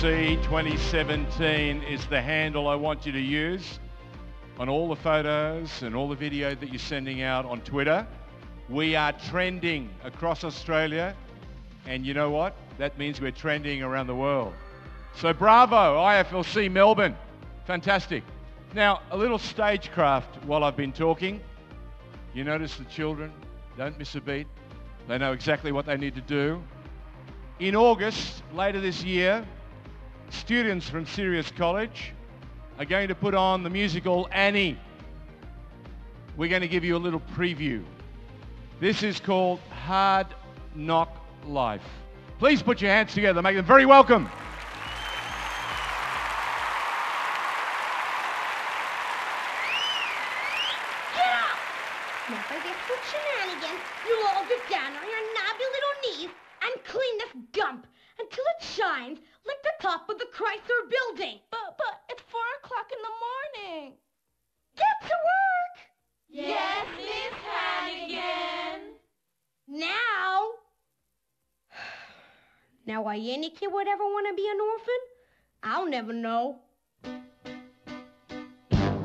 IFLC 2017 is the handle I want you to use on all the photos and all the video that you're sending out on Twitter. We are trending across Australia, and you know what? That means we're trending around the world. So bravo, IFLC Melbourne. Fantastic. Now, a little stagecraft while I've been talking. You notice the children don't miss a beat. They know exactly what they need to do. In August, later this year, students from Sirius College are going to put on the musical Annie. We're going to give you a little preview. This is called Hard Knock Life. Please put your hands together, make them very welcome. Shenanigans. You'll all get down on your knobby little knees and clean this dump until it shines like the top of the Chrysler building. But, but, it's four o'clock in the morning. Get to work! Yes, Miss Hannigan. Now? Now, why any kid would ever want to be an orphan? I'll never know.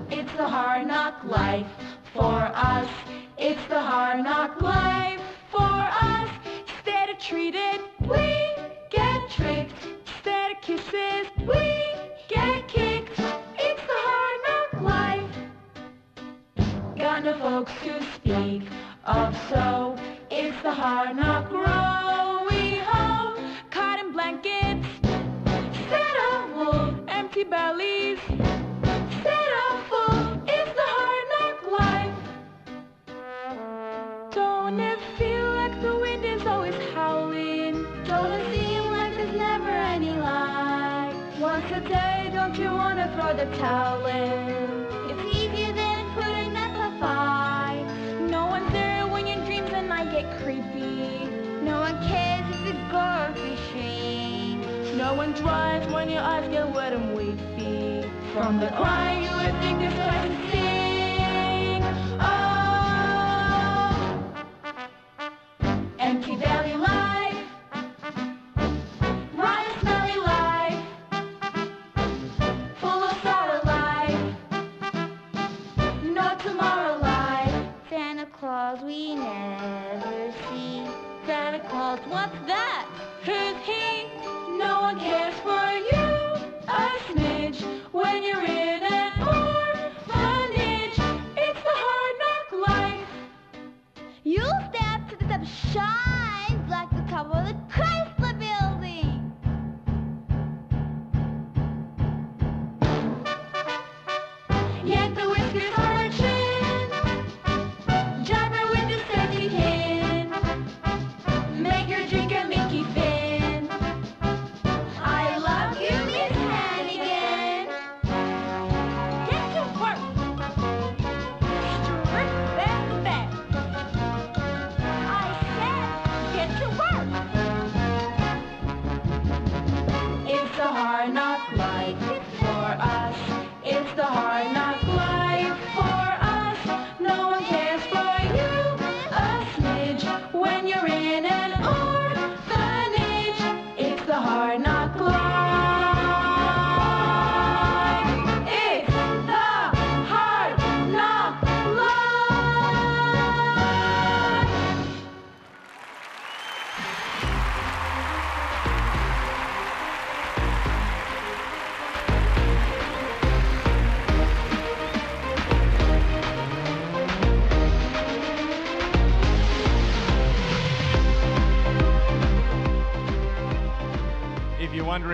It's the hard knock life for us. It's the hard knock life for us. Instead of treated, we get tricked. Instead we get kicked. It's the hard knock life. Got no folks to speak of, so it's the hard knock growing home. Cotton blankets, of wool, empty bellies. Wanna throw the towel in? It's easier than putting up a fight. No one's there when your dreams get creepy. No one cares if. No one when your eyes get wet and weepy. From the crying, you would think there's twice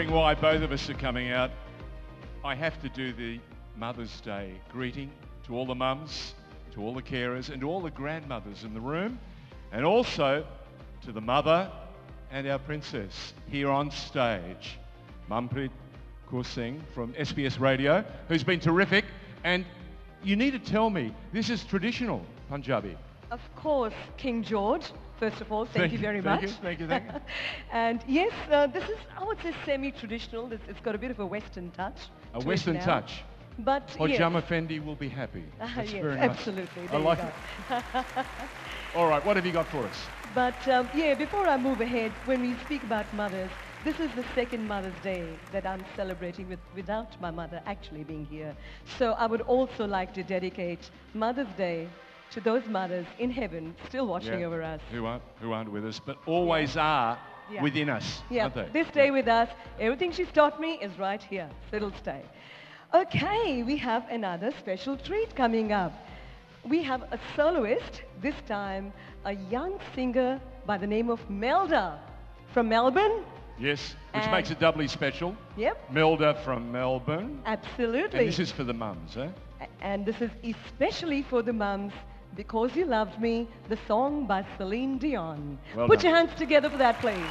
wondering why both of us are coming out, I have to do the Mother's Day greeting to all the mums, to all the carers, and to all the grandmothers in the room, and also to the mother and our princess here on stage, Manpreet Kaur Singh from SBS Radio, who's been terrific. And you need to tell me, this is traditional Punjabi. Of course, King George, first of all. Thank, thank you very thank much. You, thank you, thank you. and yes, uh, this is, I would say, semi-traditional. It's, it's got a bit of a Western touch. A to Western touch. But Hojam yes. Fendi will be happy. Uh, yes, absolutely. I like it. all right, what have you got for us? But um, yeah, before I move ahead, when we speak about mothers, this is the second Mother's Day that I'm celebrating with, without my mother actually being here. So I would also like to dedicate Mother's Day to those mothers in heaven still watching yeah. over us. Who aren't, who aren't with us, but always yeah. are yeah. within us, yeah. This day with us, everything she's taught me is right here. So it'll stay. Okay, we have another special treat coming up. We have a soloist, this time a young singer by the name of Melda from Melbourne. Yes, which and makes it doubly special. Yep. Melda from Melbourne. Absolutely. And this is for the mums, eh? And this is especially for the mums because You Loved Me, the song by Celine Dion. Well Put done. your hands together for that, please.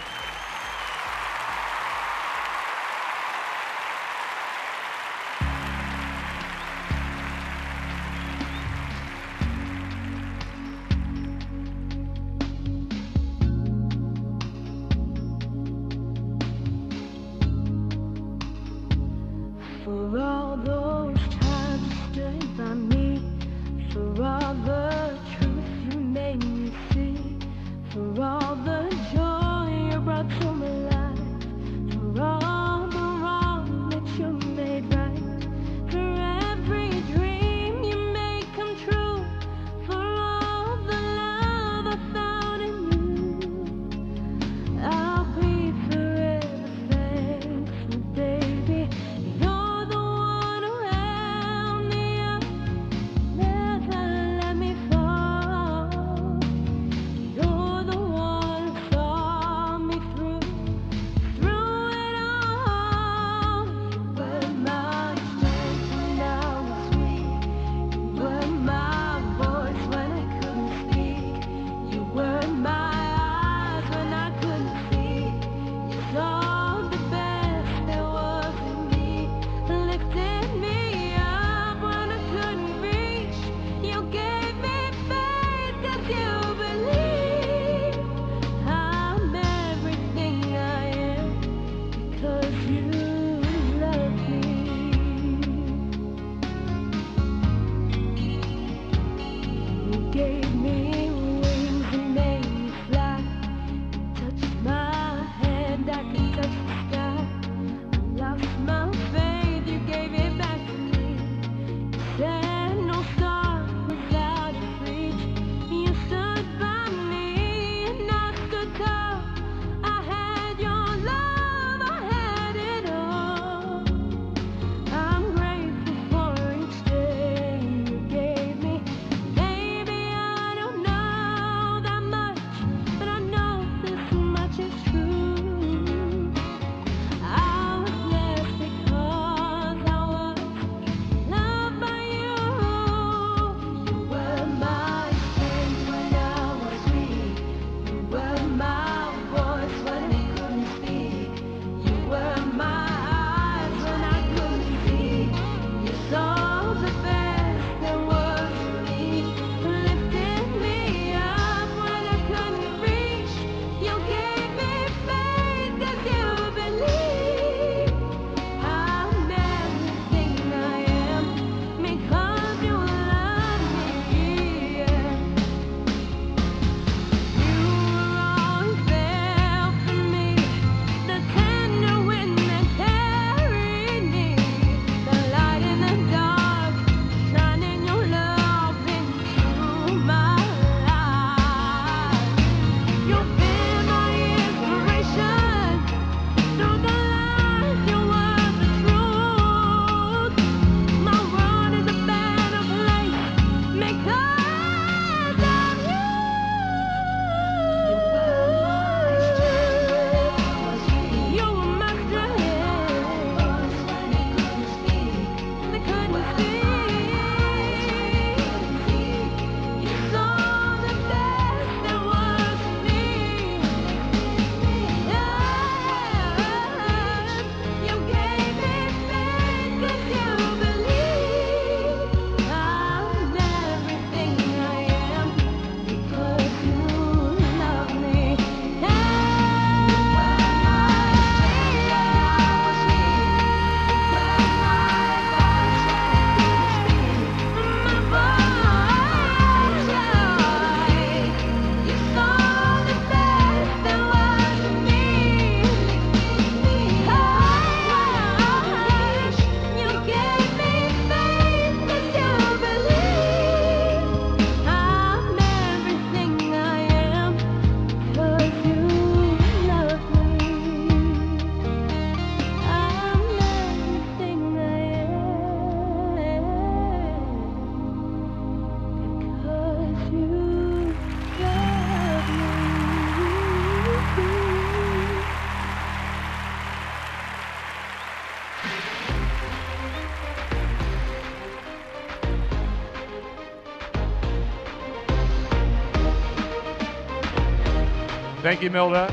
Thank you, Milda.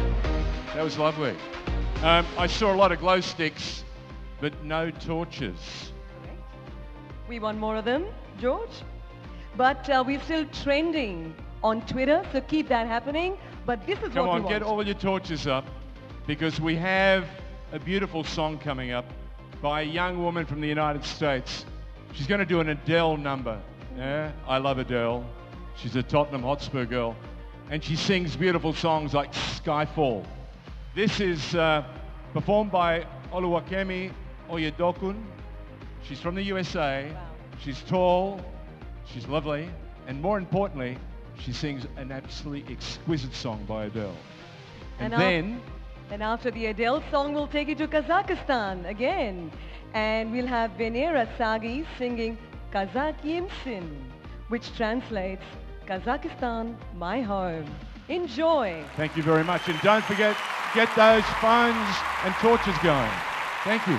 That was lovely. Um, I saw a lot of glow sticks, but no torches. We want more of them, George. But uh, we're still trending on Twitter, so keep that happening. But this is Come what on, we get all your torches up because we have a beautiful song coming up by a young woman from the United States. She's going to do an Adele number. Yeah, I love Adele. She's a Tottenham Hotspur girl. And she sings beautiful songs like Skyfall. This is uh, performed by Oluwakemi Oyedokun. She's from the USA. She's tall. She's lovely. And more importantly, she sings an absolutely exquisite song by Adele. And, And then And after the Adele song, we'll take you to Kazakhstan again. And we'll have Venera Sagi singing Kazakh Yimsin, which translates Kazakhstan, my home. Enjoy. Thank you very much. And don't forget, get those phones and torches going. Thank you.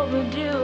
Overdue,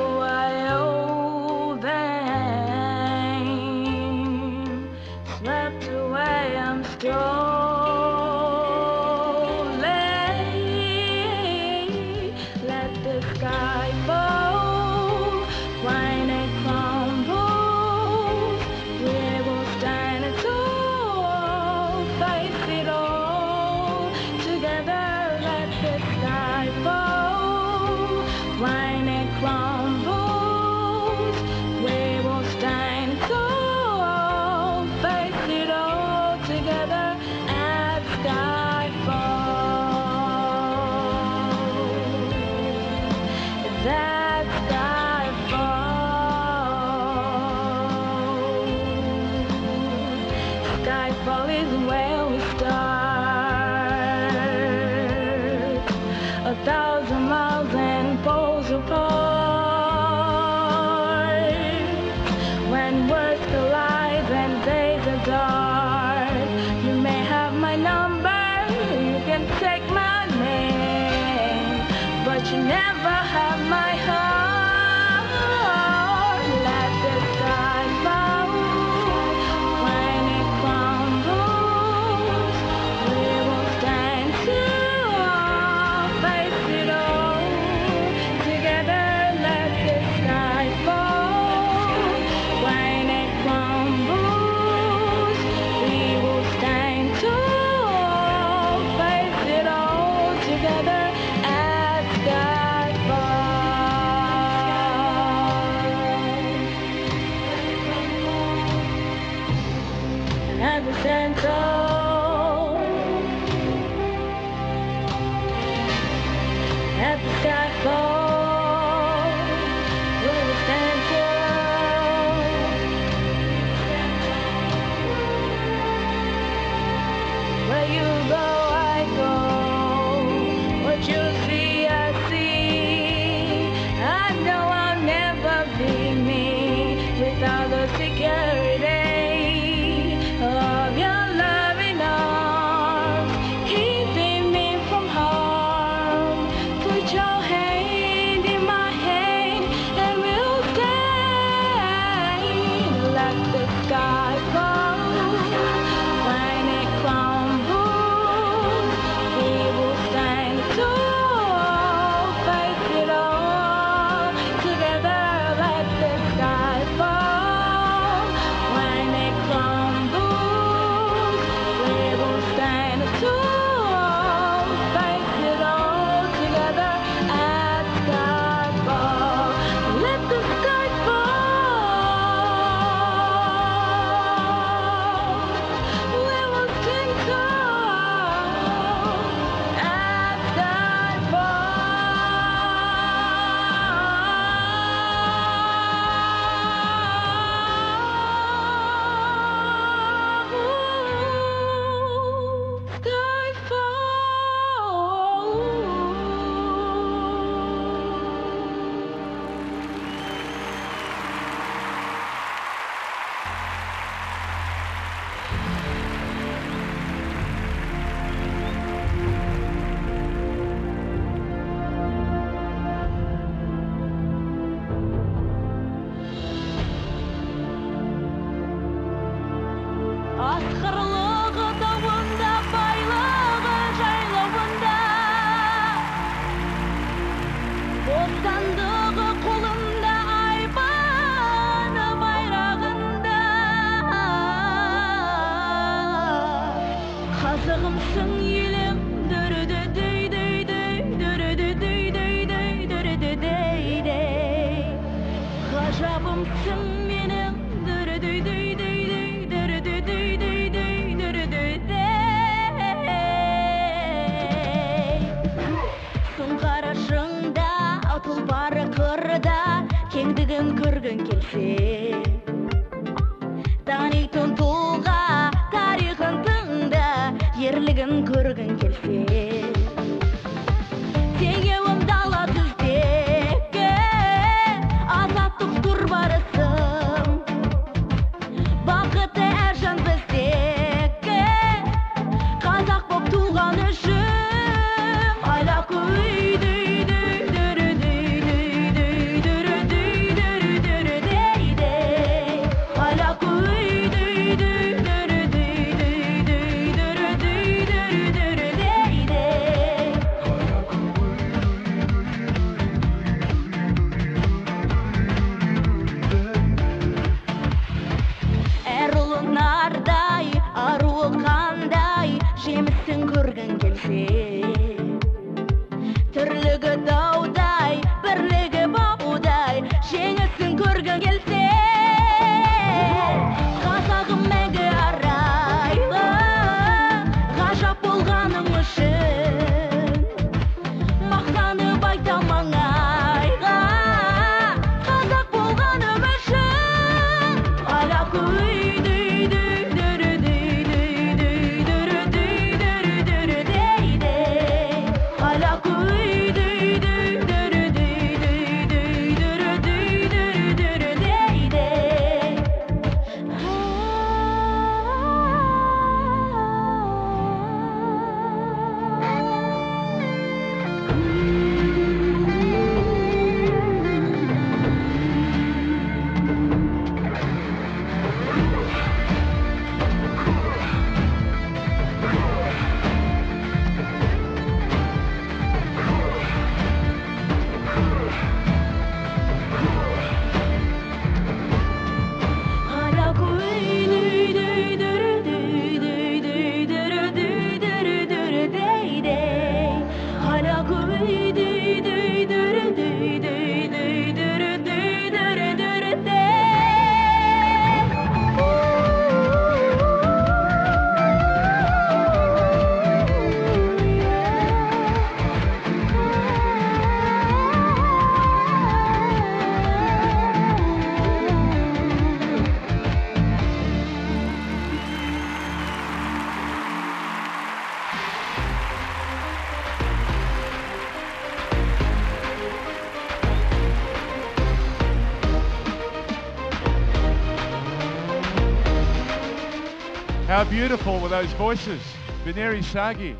beautiful with those voices? Venera Sagi.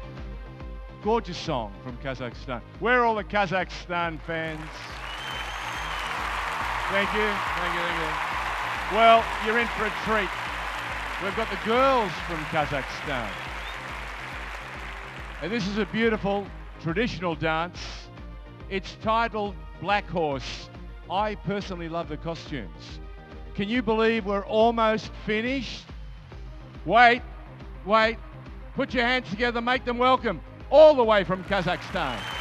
Gorgeous song from Kazakhstan. Where are all the Kazakhstan fans? Thank you, thank you, thank you. Well, you're in for a treat. We've got the girls from Kazakhstan. And this is a beautiful traditional dance. It's titled Black Horse. I personally love the costumes. Can you believe we're almost finished? Wait, wait. Put your hands together, make them welcome all the way from Kazakhstan.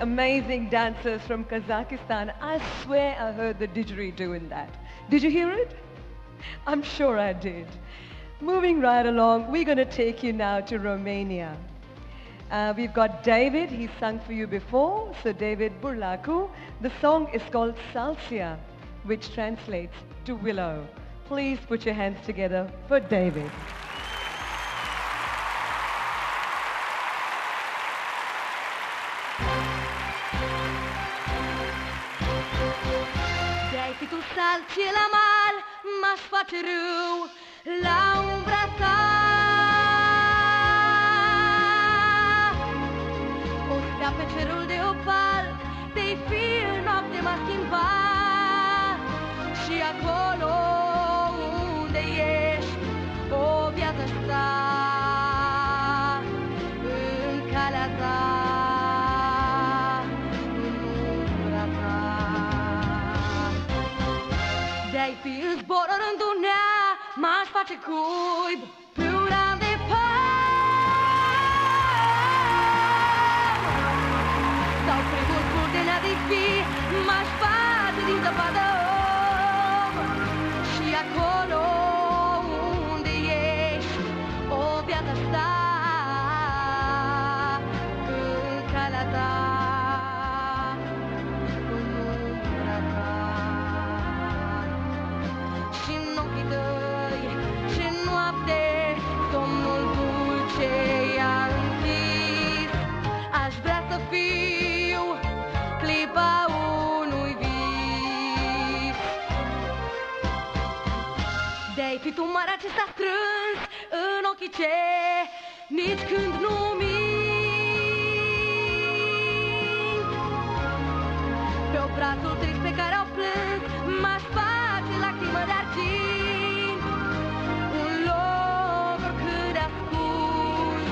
Amazing dancers from Kazakhstan. I swear I heard the didgeridoo in that. Did you hear it? I'm sure I did. Moving right along, we're going to take you now to Romania. Uh, we've got David, he's sung for you before. So David Burlaku. The song is called Salsia, which translates to willow. Please put your hands together for David. De-ai fi tu salție la mal, m-aș face râu la umbra ta. O stea pe cerul de opal, de-ai fi în noapte m-a schimbat. Și acolo face cuib pe umăr acesta strâns în ochii ce nici când nu mi. Pe obrazul trist pe care au plâns m-aș face lacrimă de argint. Un loc oricât de ascuns,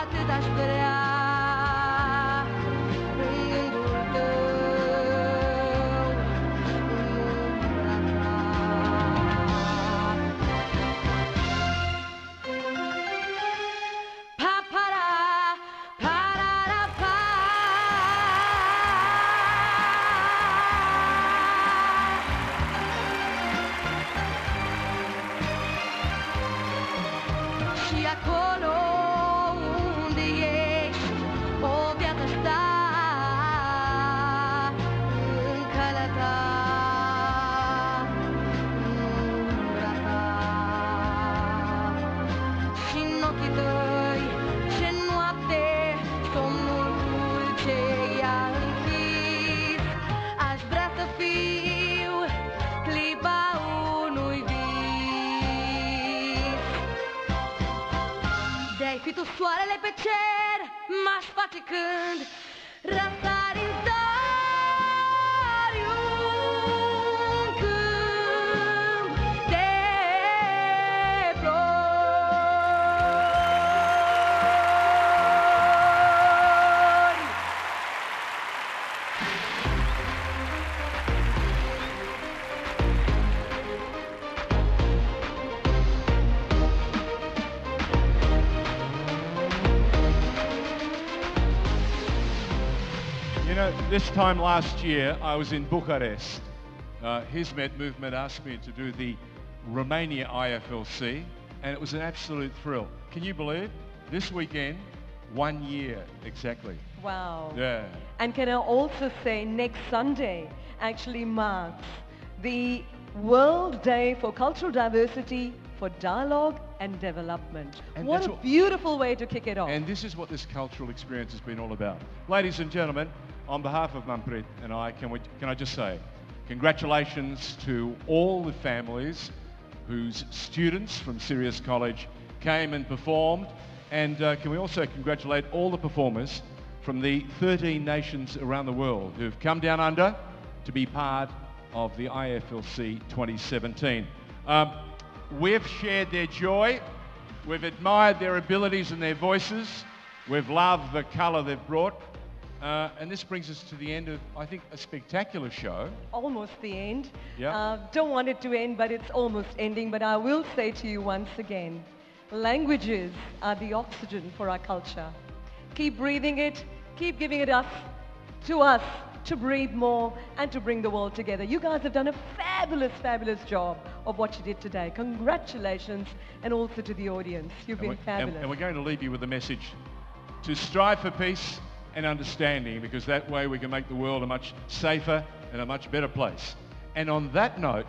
atât aș vrea. Lacrimi soarele pe cer M-aș face când Răsar this time last year, I was in Bucharest. Uh, Hizmet movement asked me to do the Romania IFLC, and it was an absolute thrill. Can you believe? This weekend, one year exactly. Wow. Yeah. And can I also say next Sunday actually marks the World Day for Cultural Diversity for Dialogue and Development. And what a what- beautiful way to kick it off. And this is what this cultural experience has been all about. Ladies and gentlemen, on behalf of Manpreet and I, can, we, can I just say congratulations to all the families whose students from Sirius College came and performed. And uh, can we also congratulate all the performers from the 13 nations around the world who've come down under to be part of the IFLC 2017. Um, we've shared their joy. We've admired their abilities and their voices. We've loved the colour they've brought. Uh, and this brings us to the end of, I think, a spectacular show. almost the end. Yeah. Uh, don't want it to end, but it's almost ending. But I will say to you once again, languages are the oxygen for our culture. Keep breathing it, keep giving it us, to us, to breathe more and to bring the world together. You guys have done a fabulous, fabulous job of what you did today. Congratulations, and also to the audience. You've And been fabulous. And, and we're going to leave you with a message to strive for peace and understanding because that way we can make the world a much safer and a much better place. And on that note,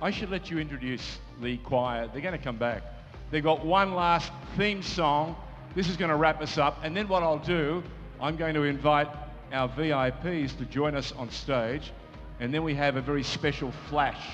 I should let you introduce the choir. They're going to come back. They've got one last theme song. This is going to wrap us up. And then what I'll do, I'm going to invite our VIPs to join us on stage. And then we have a very special flash.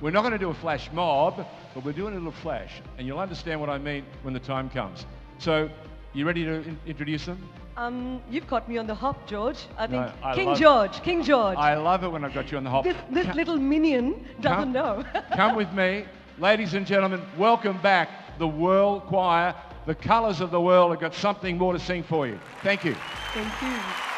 We're not going to do a flash mob, but we're doing a little flash. And you'll understand what I mean when the time comes. So, you ready to in- introduce them? Um, you've caught me on the hop, George. I think No, I King love- George, King George. I love it when I've got you on the hop. this this Come- little minion doesn't Come- know. Come with me. Ladies and gentlemen, welcome back the World Choir. The colours of the world have got something more to sing for you. Thank you. Thank you.